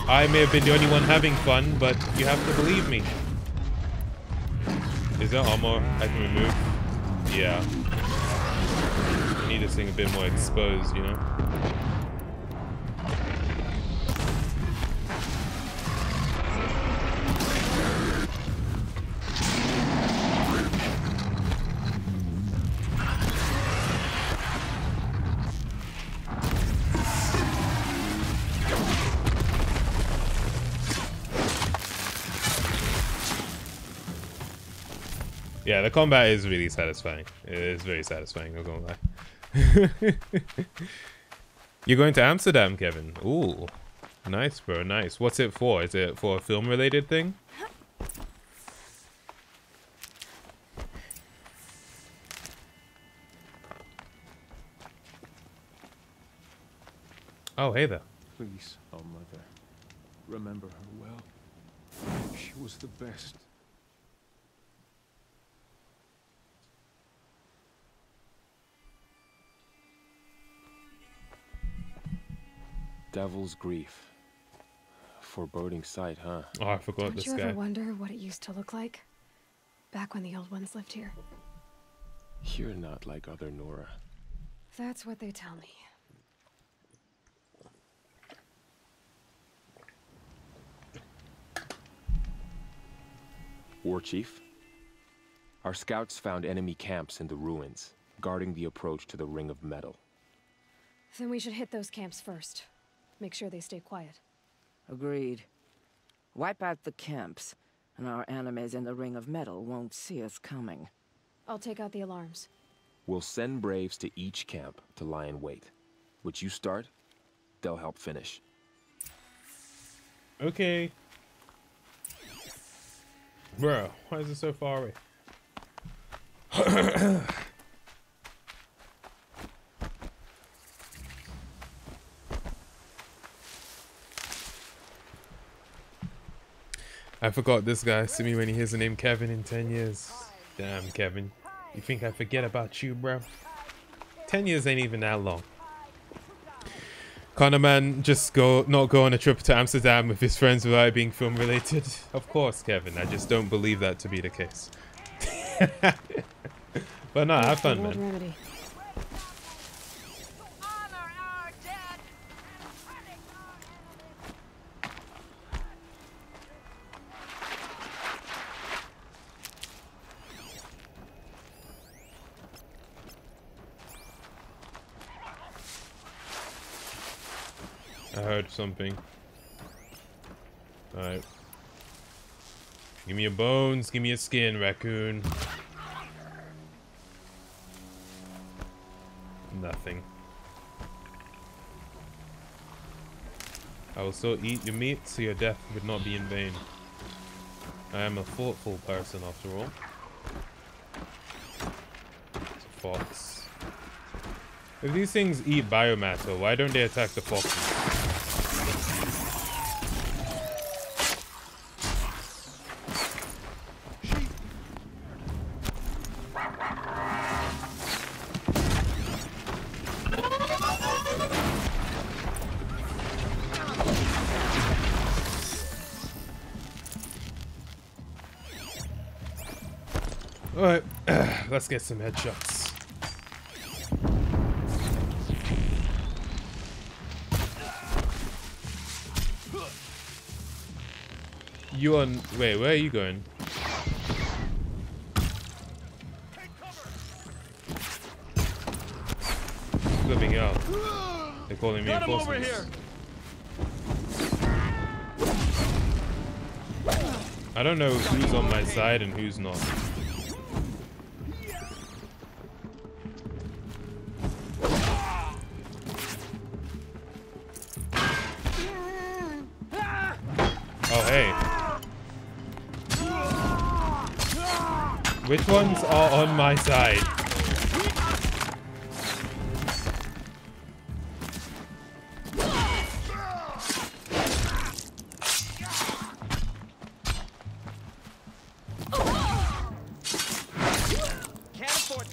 I may have been the only one having fun, but you have to believe me. Is there armor I can remove? Yeah. I need this thing a bit more exposed, you know? Yeah, the combat is really satisfying. It is very satisfying, I'm gonna lie. You're going to Amsterdam, Kevin. Ooh. Nice, bro, nice. What's it for? Is it for a film-related thing? Oh, hey there. Please, oh mother, remember her well. She was the best. Devil's Grief. Foreboding sight, huh? Oh, I forgot Don't this you ever wonder what it used to look like? Back when the old ones lived here. You're not like other Nora. That's what they tell me. War Chief? Our scouts found enemy camps in the ruins, guarding the approach to the Ring of Metal. Then we should hit those camps first. Make sure they stay quiet. Agreed. Wipe out the camps, and our enemies in the Ring of Metal won't see us coming. I'll take out the alarms. We'll send Braves to each camp to lie in wait. Which you start, they'll help finish. Okay. Bro, why is it so far away? I forgot this guy. See me when he hears the name Kevin in 10 years. Damn, Kevin. You think I forget about you, bro? 10 years ain't even that long. Can a man just go not go on a trip to Amsterdam with his friends without being film related? Of course, Kevin. I just don't believe that to be the case. but no, have fun, man. Something. Alright. Give me your bones, give me your skin, raccoon. Nothing. I will still eat your meat, so your death would not be in vain. I am a thoughtful person after all. It's a fox. If these things eat biomatter, why don't they attack the foxes? Let's get some headshots. You on... Wait, where are you going? Flipping out. They're calling me Got him reinforcements. I don't know who's on my side and who's not. Are on my side? Can't afford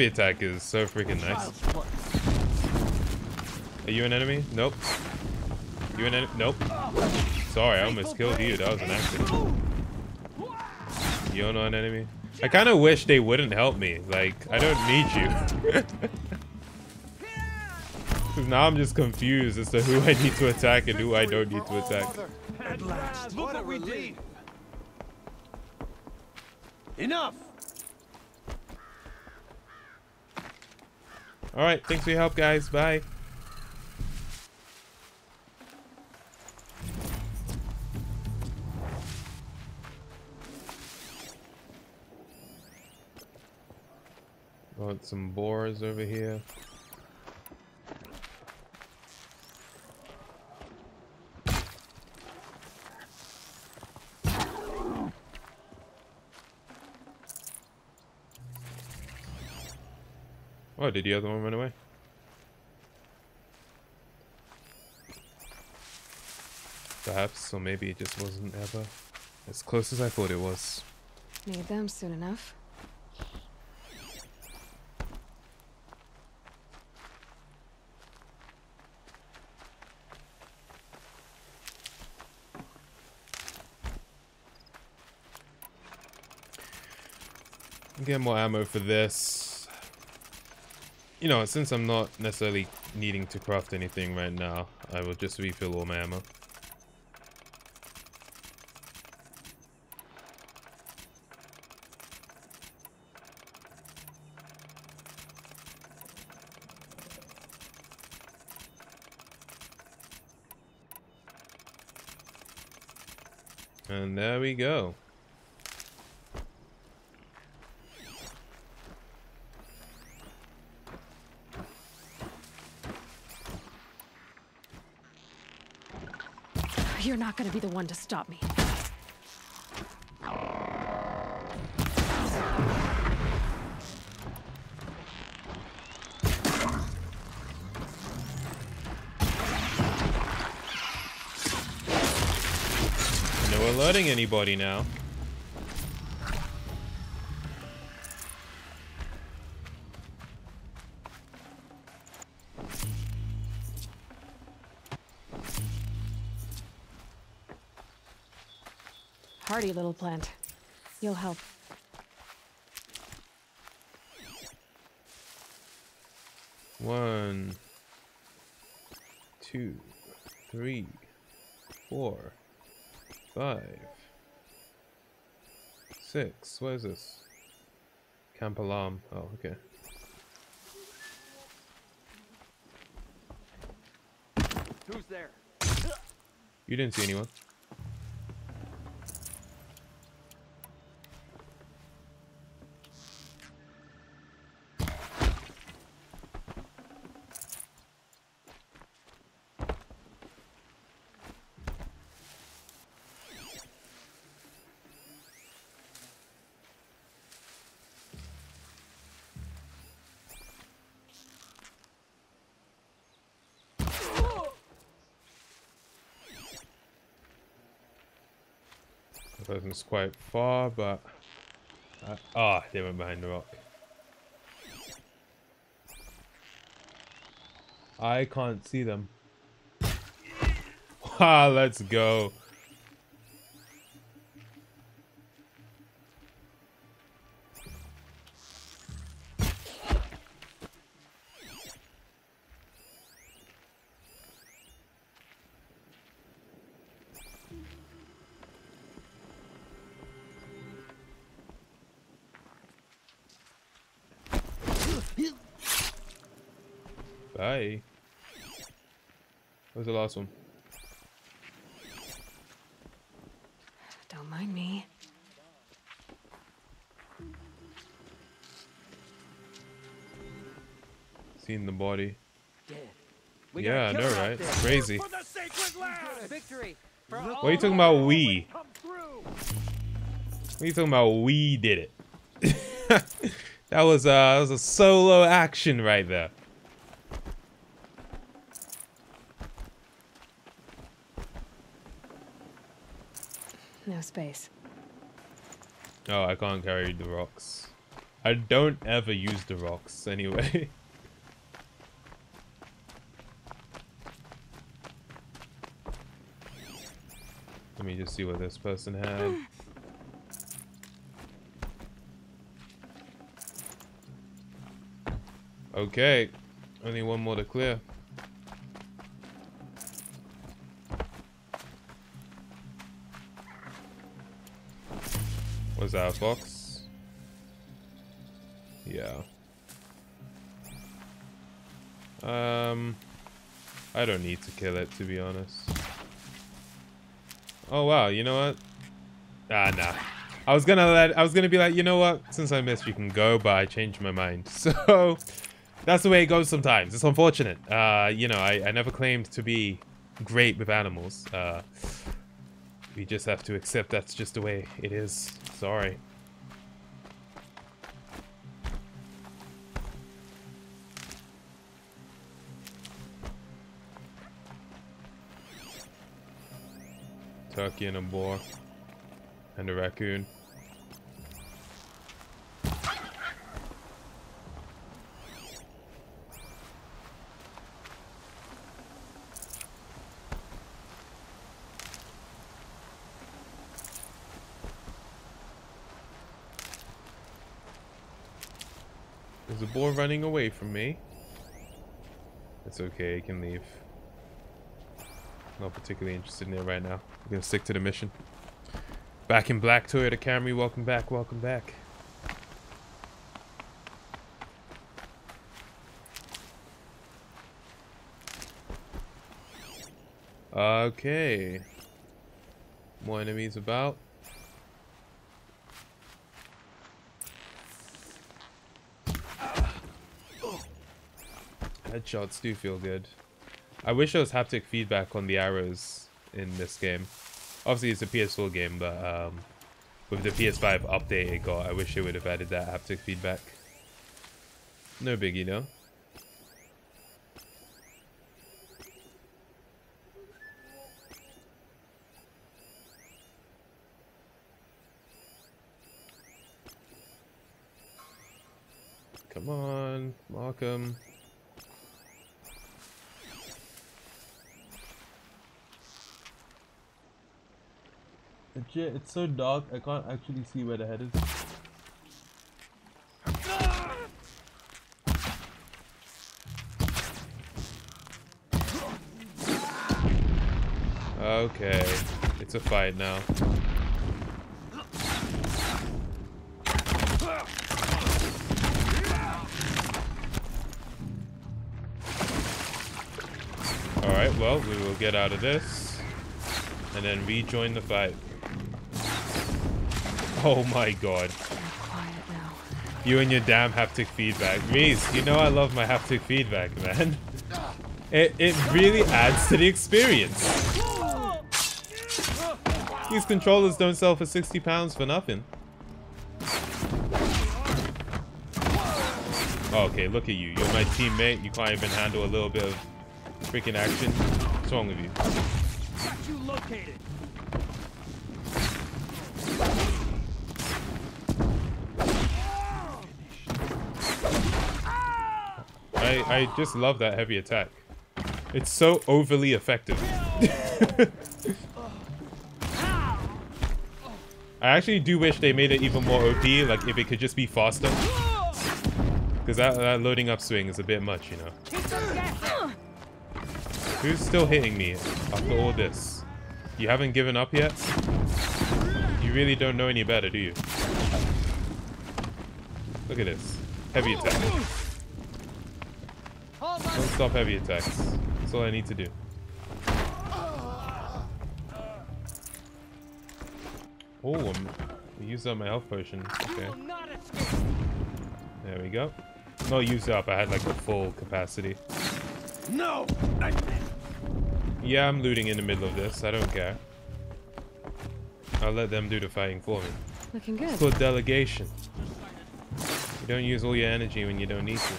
heavy attack is so freaking nice. Are you an enemy? Nope. You an enemy? Nope. Sorry, I almost killed you. That was an accident. You're not an enemy? I kind of wish they wouldn't help me. Like, I don't need you. Now I'm just confused as to who I need to attack and who I don't need to attack. At last, look what we did. Enough. Alright, thanks for your help, guys. Bye. Got some boars over here. Oh, did the other one run away? Perhaps, or maybe it just wasn't ever as close as I thought it was. Need them soon enough. Get more ammo for this. You know, since I'm not necessarily needing to craft anything right now, I will just refill all my ammo. And there we go. You're not gonna be the one to stop me. No alerting anybody now. Hardy little plant. You'll help. One, two, three, four, five, six. What is this? Camp alarm. Oh, okay. Who's there? You didn't see anyone. Quite far, but... Uh, ah, they went behind the rock. I can't see them. Ah, let's go. Where's the last one? Don't mind me. Seen the body. Dead. Yeah, I know, kill her out right? there. It's crazy. For the sacred land! Victory! What are you talking about? We. What are you talking about? We did it. that was uh, that was a solo action right there. Space. Oh, I can't carry the rocks. I don't ever use the rocks anyway. Let me just see what this person had. Okay, only one more to clear. Was that a fox? Yeah. Um, I don't need to kill it to be honest. Oh wow, you know what? Ah, nah. I was gonna let, I was gonna be like, you know what? Since I missed, you can go, but I changed my mind. So, that's the way it goes sometimes. It's unfortunate. Uh, you know, I, I never claimed to be great with animals. Uh, we just have to accept that's just the way it is. Sorry. Turkey and a boar. And a raccoon. Boar running away from me. It's okay, he can leave. Not particularly interested in it right now. I'm gonna stick to the mission. Back in black Toyota Camry, welcome back, welcome back. Okay. More enemies about. Headshots do feel good. I wish there was haptic feedback on the arrows in this game. Obviously, it's a PS4 game, but um, with the PS5 update it got, I wish it would have added that haptic feedback. No biggie, no? Come on, Markham. Legit, it's so dark, I can't actually see where the head is. Okay, it's a fight now. Alright, well, we will get out of this. And then rejoin the fight. Oh my god. You and your damn haptic feedback. Reese, you know I love my haptic feedback, man. It, it really adds to the experience. These controllers don't sell for 60 pounds for nothing. Okay, look at you. You're my teammate. You can't even handle a little bit of freaking action. What's wrong with you? Got you located. I, just love that heavy attack. It's so overly effective. I actually do wish they made it even more OP, like if it could just be faster. Because that, that loading up swing is a bit much, you know. Who's still hitting me after all this? You haven't given up yet? You really don't know any better, do you? Look at this. Heavy attack. Don't stop heavy attacks. That's all I need to do. Oh, I'm, I used up my health potion. Okay. There we go. Not used up, I had like the full capacity. No! Yeah, I'm looting in the middle of this. I don't care. I'll let them do the fighting for me. Looking good. It's called delegation. You don't use all your energy when you don't need to.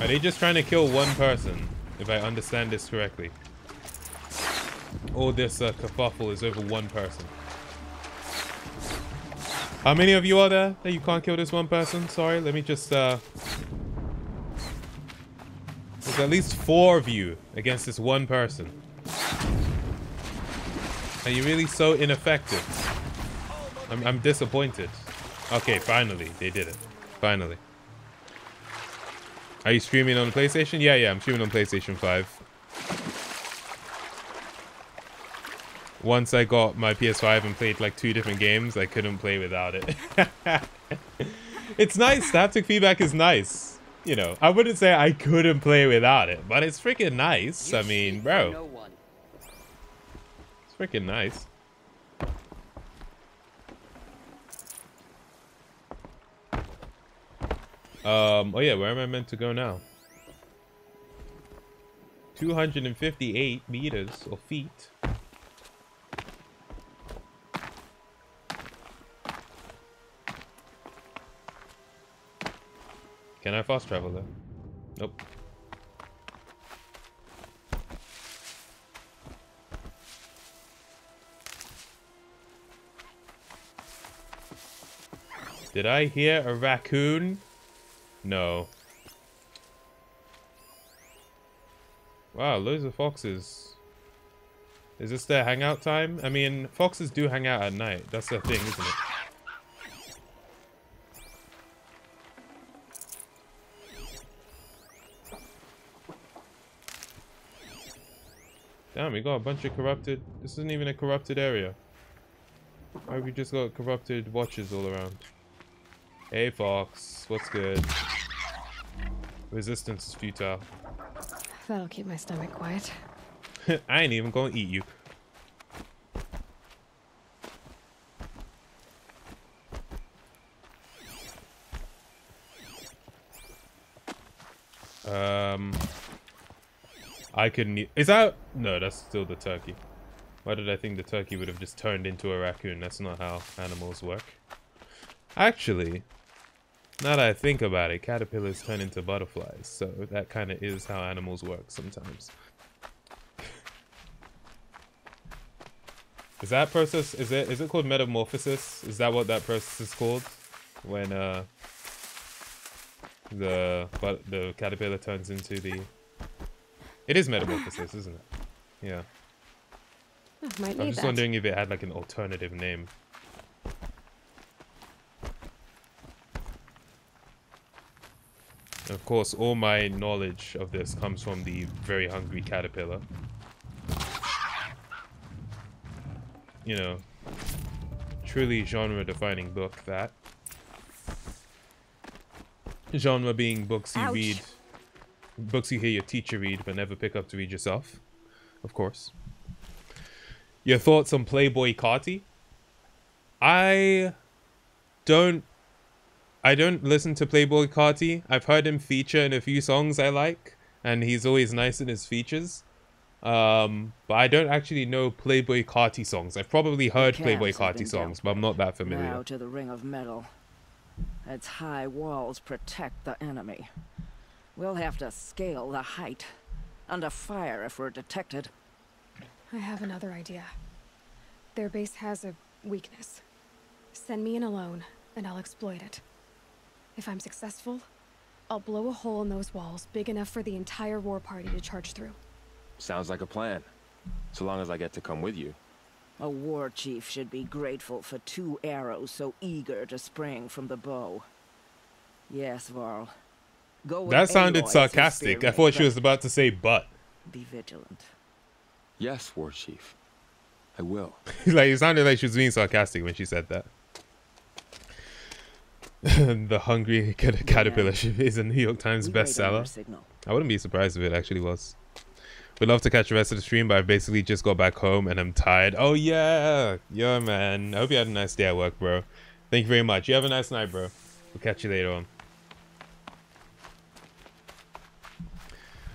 Are they just trying to kill one person, if I understand this correctly? All this uh, kerfuffle is over one person. How many of you are there that you can't kill this one person? Sorry, let me just, uh... There's at least four of you against this one person. Are you really so ineffective? I'm, I'm disappointed. Okay, finally, they did it. Finally. Are you streaming on the PlayStation? Yeah, yeah, I'm streaming on PlayStation 5. Once I got my PS5 and played like two different games, I couldn't play without it. it's nice. Haptic feedback is nice. You know, I wouldn't say I couldn't play without it, but it's freaking nice. I mean, bro. It's freaking nice. Um, oh yeah, where am I meant to go now? 258 meters or feet. Can I fast travel there? Nope. Did I hear a raccoon? No. Wow, loads of foxes. Is this their hangout time? I mean, foxes do hang out at night. That's the thing, isn't it? Damn, we got a bunch of corrupted... This isn't even a corrupted area. Have we just got corrupted Watchers all around? Hey, Fox. What's good? Resistance is futile. That'll keep my stomach quiet. I ain't even gonna eat you. Um, I couldn't. Eat is that no? That's still the turkey. Why did I think the turkey would have just turned into a raccoon? That's not how animals work. Actually, now that I think about it, caterpillars turn into butterflies, so that kind of is how animals work sometimes. Is that process, is it, is it called metamorphosis? Is that what that process is called? When, uh, the, but the caterpillar turns into the, it is metamorphosis, isn't it? Yeah. Might I'm just that. wondering if it had like an alternative name. Of course, all my knowledge of this comes from the very hungry caterpillar. You know, truly genre-defining book, that. Genre being books you Ouch. read, books you hear your teacher read but never pick up to read yourself, of course. Your thoughts on Playboi Carti? I don't I don't listen to Playboi Carti. I've heard him feature in a few songs I like, and he's always nice in his features. Um, but I don't actually know Playboi Carti songs. I've probably heard Playboy have Carti songs, but I'm not that familiar. Now familiar. to the Ring of Metal. Its high walls protect the enemy. We'll have to scale the height. Under fire if we're detected. I have another idea. Their base has a weakness. Send me in alone, and I'll exploit it. If I'm successful, I'll blow a hole in those walls big enough for the entire war party to charge through. Sounds like a plan. So long as I get to come with you. A war chief should be grateful for two arrows so eager to spring from the bow. Yes, Varl. Go with That sounded Aloy sarcastic. I spearhead, thought she was about to say but. Be vigilant. Yes, War Chief. I will. like it sounded like she was being sarcastic when she said that. the hungry cat- caterpillar ship is a New York Times We wait on your bestseller. I wouldn't be surprised if it actually was. We'd love to catch the rest of the stream, but I basically just got back home and I'm tired. Oh yeah, yeah, man. I hope you had a nice day at work, bro. Thank you very much. You have a nice night, bro. We'll catch you later on.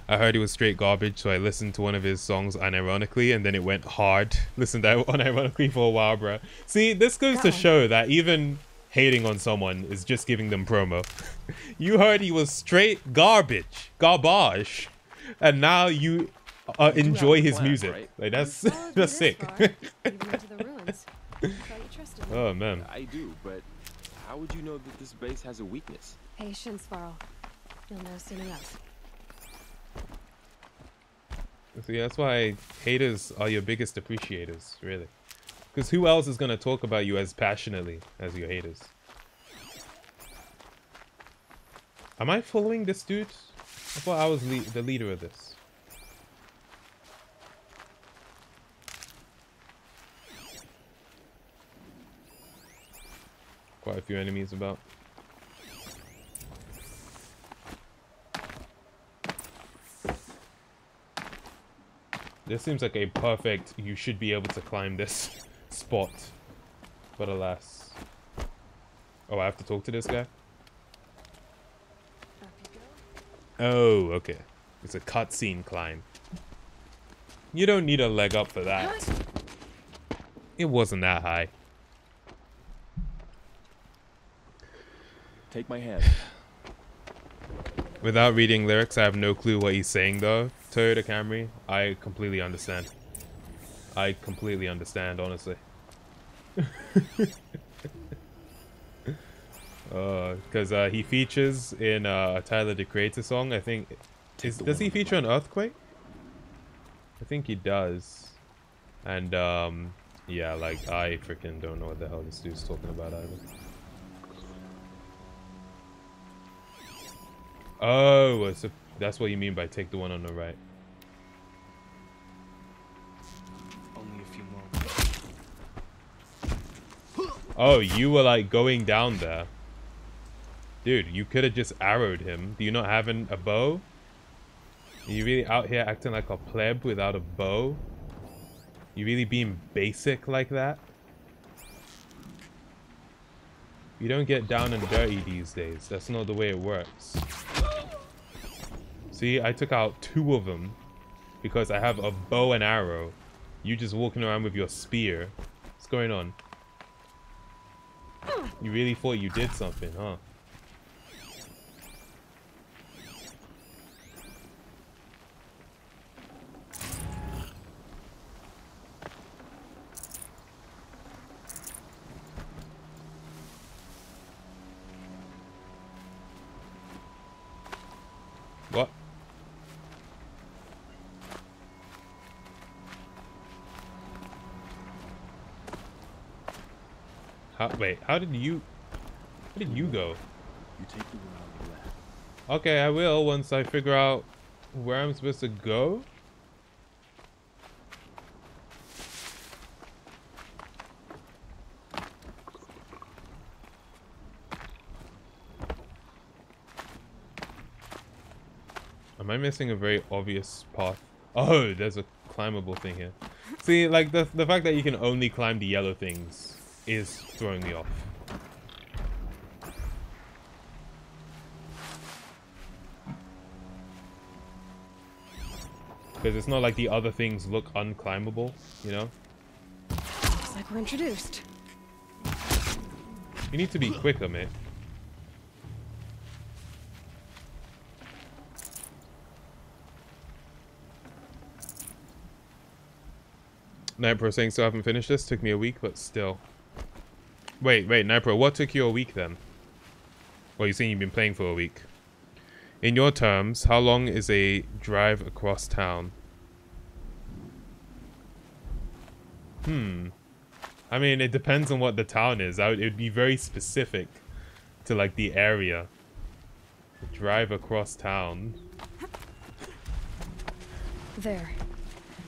I heard he was straight garbage, so I listened to one of his songs unironically, and then it went hard. Listened to unironically for a while, bro. See, this goes to show that even hating on someone is just giving them promo. you heard he was straight garbage, garbage, and now you uh, enjoy his plan, music. right? Like that's Followed that's sick. far, even into the ruins. I thought you trusted me. oh man. I do, but how would you know that this base has a weakness? Patience, Varl. You'll know soon enough. See, that's why haters are your biggest appreciators, really. Because who else is gonna talk about you as passionately as your haters? Am I following this dude? I thought I was le the leader of this. Quite a few enemies about. This seems like a perfect, you should be able to climb this spot. But alas. Oh, I have to talk to this guy? Oh, okay. It's a cutscene climb. You don't need a leg up for that. It wasn't that high. Take my hand. Without reading lyrics, I have no clue what he's saying though. Toyota Camry, I completely understand. I completely understand, honestly. Because uh, he features in uh, Tyler the Creator song. I think. Is, does he feature on Earthquake? I think he does. And um, yeah, like I freaking don't know what the hell this dude's talking about either. Oh, that's what you mean by take the one on the right. Only a few more. Oh, you were like going down there. Dude, you could have just arrowed him. Do you not have an, a bow? Are You really out here acting like a pleb without a bow? You really being basic like that? You don't get down and dirty these days. That's not the way it works. See, I took out two of them because I have a bow and arrow. You just walking around with your spear. What's going on? You really thought you did something, huh? What? How, wait, how did you... How did you go? You take the route on the left. Okay, I will once I figure out where I'm supposed to go. Am I missing a very obvious path? Oh, there's a climbable thing here. See, like, the, the fact that you can only climb the yellow things is throwing me off. Because it's not like the other things look unclimbable, you know? Looks like we're introduced. You need to be quicker, mate. Night Pro saying still haven't finished this. Took me a week, but still. Wait, wait, Night Pro, what took you a week then? Well, you're saying you've been playing for a week. In your terms, how long is a drive across town? Hmm. I mean, it depends on what the town is. I would, it would be very specific to like the area. Drive across town. There.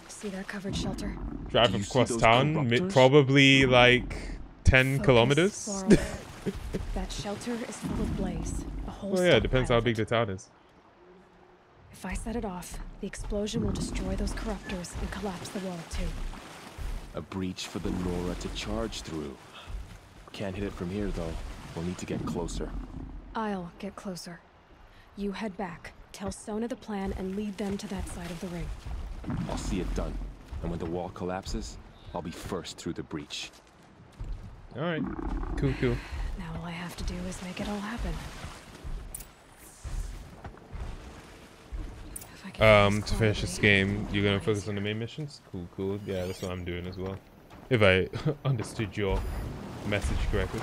See that covered shelter? Drive Do you see across town, probably like 10 Focus, kilometers. Laurel. that shelter is full of blaze. A whole Well, yeah, it depends how big the town is. If I set it off, the explosion will destroy those corruptors and collapse the wall too. A breach for the Nora to charge through. Can't hit it from here, though. We'll need to get closer. I'll get closer. You head back, tell Sona the plan, and lead them to that side of the ring. I'll see it done. And when the wall collapses, I'll be first through the breach. Alright. Cool, cool. Now all I have to do is make it all happen. If I can Um, to finish this game, you're gonna focus on the main missions? Cool, cool. Yeah, that's what I'm doing as well. If I understood your message correctly.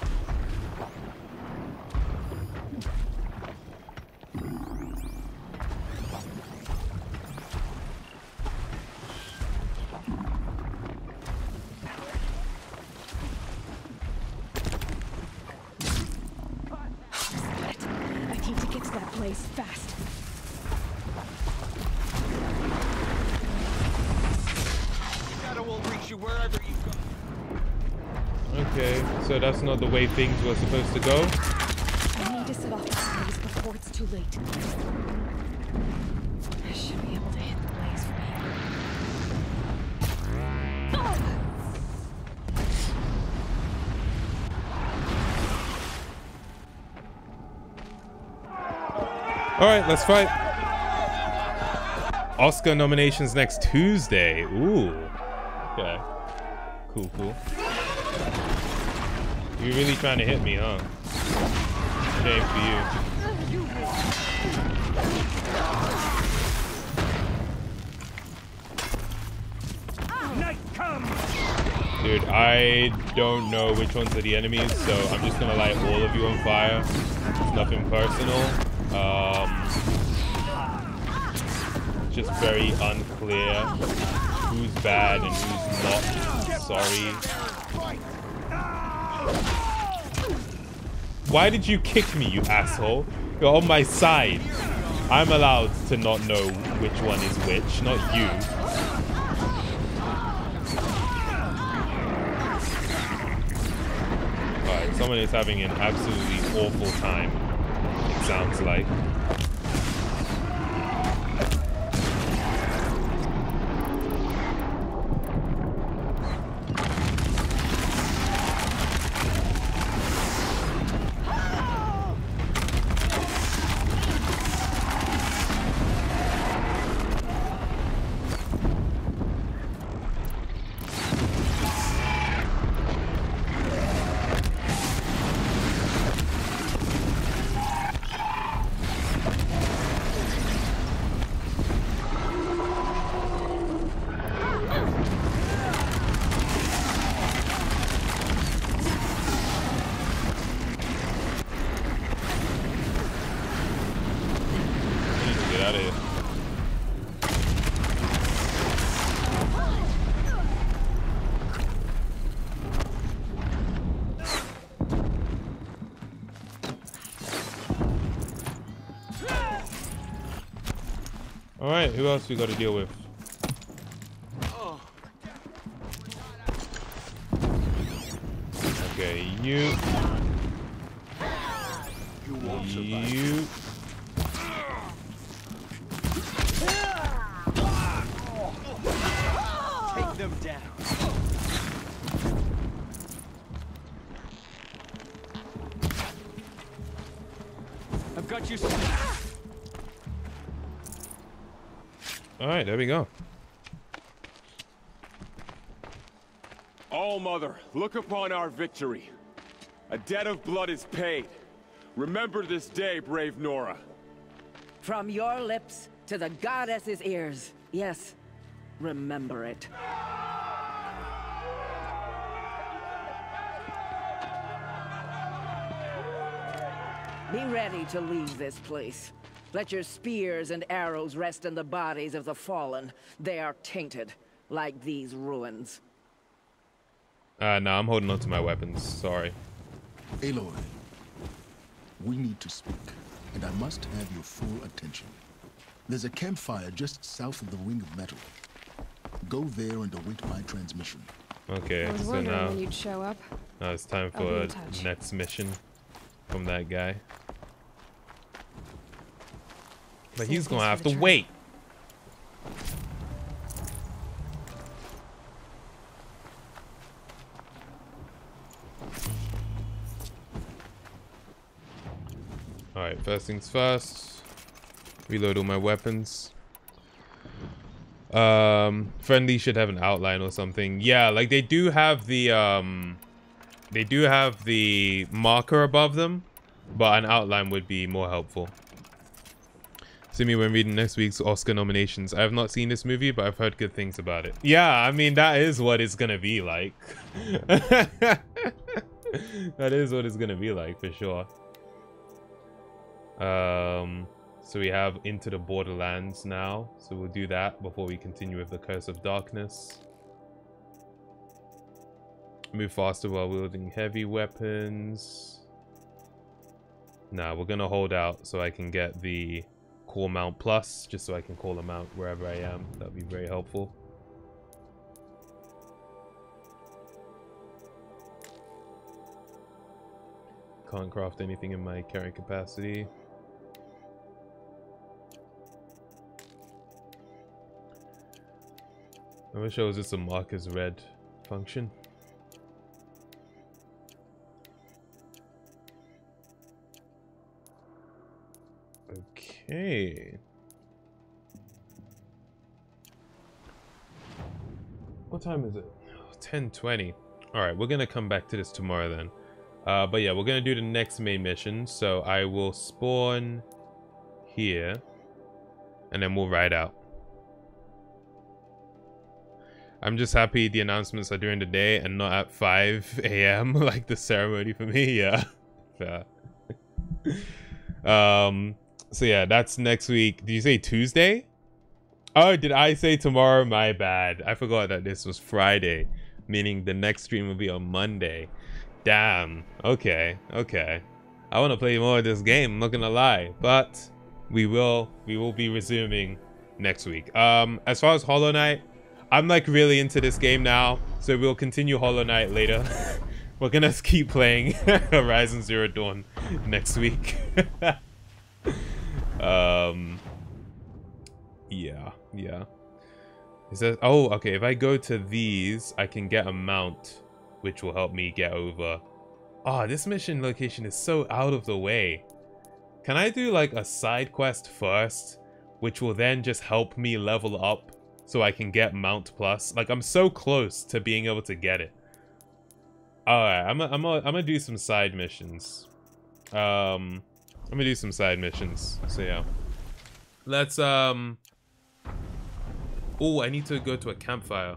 Things were supposed to go. I need to set off the blaze before it's too late. I should be able to hit the blaze from here. Alright, let's fight. Oscar nominations next Tuesday. Ooh. Okay. Cool, cool. You're really trying to hit me, huh? Shame for you. Dude, I don't know which ones are the enemies, so I'm just gonna light all of you on fire. It's nothing personal. Um, just very unclear who's bad and who's not. Sorry. Why did you kick me, you asshole? You're on my side. I'm allowed to not know which one is which, not you. Alright, someone is having an absolutely awful time, it sounds like. Alright, who else there we go. All Mother, look upon our victory. A debt of blood is paid. Remember this day, brave Nora. From your lips to the goddess's ears. Yes, remember it. Be ready to leave this place. Let your spears and arrows rest in the bodies of the fallen. They are tainted, like these ruins. Uh, no, I'm holding on to my weapons. Sorry. Aloy, we need to speak, and I must have your full attention. There's a campfire just south of the Ring of Metal. Go there and await my transmission. Okay, I was so wondering now, when you'd show up. now it's time for in next mission from that guy. But he's gonna have to wait. Alright, first things first. Reload all my weapons. Um, friendly should have an outline or something. Yeah, like they do have the, um, they do have the marker above them, but an outline would be more helpful. See me when reading next week's Oscar nominations. I have not seen this movie, but I've heard good things about it. Yeah, I mean, that is what it's gonna be like. that is what it's gonna be like, for sure. Um, so we have Into the Borderlands now. So we'll do that before we continue with the Curse of Darkness. Move faster while wielding heavy weapons. Nah, we're gonna hold out so I can get the call mount plus, just so I can call them out wherever I am. That'd be very helpful. Can't craft anything in my carry capacity. I wish I was just a mark as red function. Okay. What time is it? 10:20. All right, we're gonna come back to this tomorrow then. Uh, but yeah, we're gonna do the next main mission. So I will spawn here, and then we'll ride out. I'm just happy the announcements are during the day and not at 5 a.m. like the ceremony for me. Yeah. Um. So yeah, that's next week. Did you say Tuesday? Oh, did I say tomorrow? My bad. I forgot that this was Friday, meaning the next stream will be on Monday. Damn. Okay. Okay. I want to play more of this game. I'm not gonna lie, but we will. We will be resuming next week. Um, as far as Hollow Knight, I'm like really into this game now, so we'll continue Hollow Knight later. We're gonna keep playing Horizon Zero Dawn next week. Um, yeah, yeah. Is that, oh, okay. If I go to these, I can get a mount, which will help me get over. Ah, this mission location is so out of the way. Can I do like a side quest first, which will then just help me level up so I can get Mount Plus? Like I'm so close to being able to get it. Alright, I'm gonna I'm I'm gonna do some side missions. Um, I'm gonna do some side missions. So yeah, let's um. Oh, I need to go to a campfire.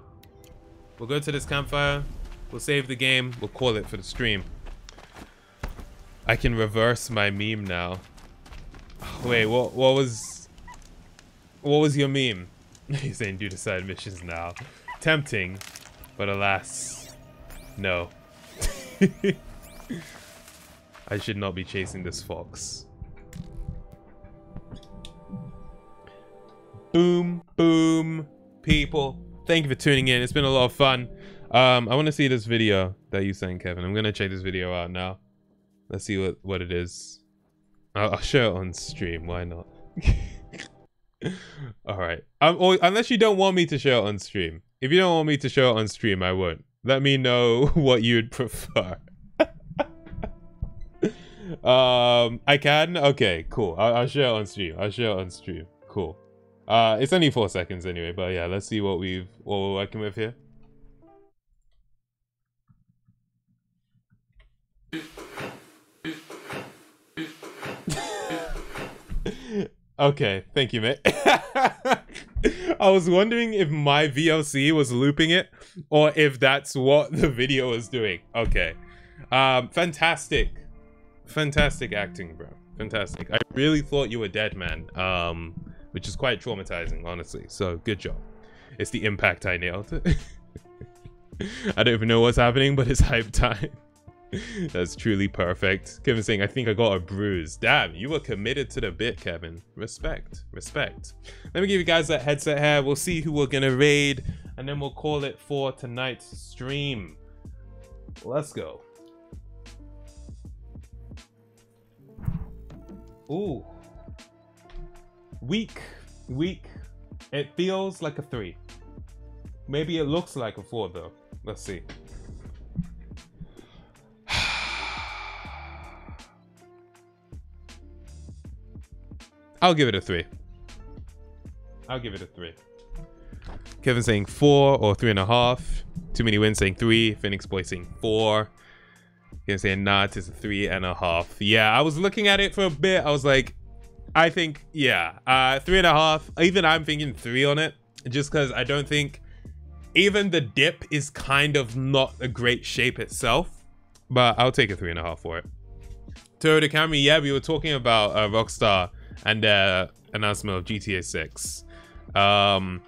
We'll go to this campfire. We'll save the game. We'll call it for the stream. I can reverse my meme now. Wait, what? What was? What was your meme? He's saying do the side missions now. Tempting, but alas, no. I should not be chasing this fox. Boom, boom, people. Thank you for tuning in. It's been a lot of fun. Um, I want to see this video that you sent, Kevin. I'm gonna check this video out now. Let's see what what it is. I'll, I'll show it on stream. Why not? All right. Um, or, unless you don't want me to show it on stream. If you don't want me to show it on stream, I won't. Let me know what you'd prefer. Um, I can. Okay, cool. I'll, I'll it on stream. I'll share on stream. Cool. Uh, it's only four seconds anyway, but yeah, let's see what we've what we're working with here. okay, thank you, mate. I was wondering if my VLC was looping it or if that's what the video was doing. Okay. Um, fantastic. Fantastic acting, bro. Fantastic. I really thought you were dead, man. Um, which is quite traumatizing, honestly. So good job. It's the impact I nailed. It. I don't even know what's happening, but it's hype time. That's truly perfect. Kevin saying, I think I got a bruise. Damn, you were committed to the bit, Kevin. Respect. Respect. Let me give you guys that headset here. We'll see who we're gonna raid, and then we'll call it for tonight's stream. Let's go. Ooh. Weak. Weak. It feels like a three. Maybe it looks like a four, though. Let's see. I'll give it a three. I'll give it a three. Kevin saying four or three and a half. Too many wins saying three. Phoenix Boy saying four. Kevin saying nah, it's a three and a half. Yeah, I was looking at it for a bit. I was like, I think, yeah, uh, three and a half. Even I'm thinking three on it. Just because I don't think even the dip is kind of not a great shape itself. But I'll take a three and a half for it. Toyota Camry, yeah, we were talking about uh, Rockstar and uh, announcement of GTA 6. Um,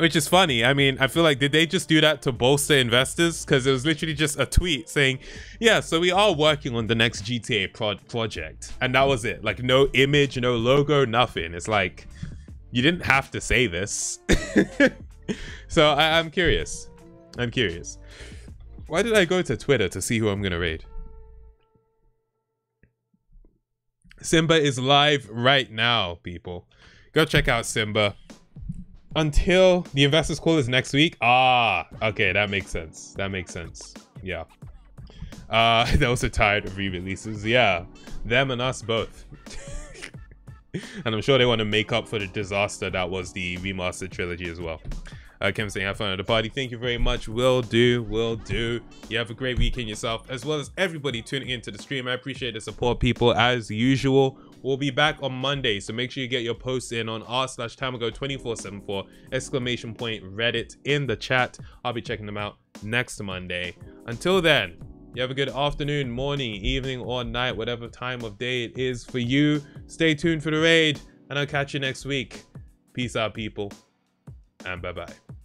which is funny. I mean, I feel like, did they just do that to bolster investors? Because it was literally just a tweet saying, yeah, so we are working on the next GTA pro project. And that was it. Like, no image, no logo, nothing. It's like, you didn't have to say this. so I I'm curious. I'm curious. Why did I go to Twitter to see who I'm going to raid? Simba is live right now, people. Go check out Simba. Until the investors call is next week. Ah, okay, that makes sense. That makes sense. Yeah. Uh, those are tired of re-releases. Yeah, them and us both. and I'm sure they want to make up for the disaster that was the remastered trilogy as well. Uh, Kim saying, have fun at the party. Thank you very much. Will do. Will do. You have a great weekend yourself, as well as everybody tuning into the stream. I appreciate the support, people, as usual. We'll be back on Monday, so make sure you get your posts in on r slash tamago2474 exclamation point Reddit in the chat. I'll be checking them out next Monday. Until then, you have a good afternoon, morning, evening, or night, whatever time of day it is for you. Stay tuned for the raid, and I'll catch you next week. Peace out, people, and bye-bye.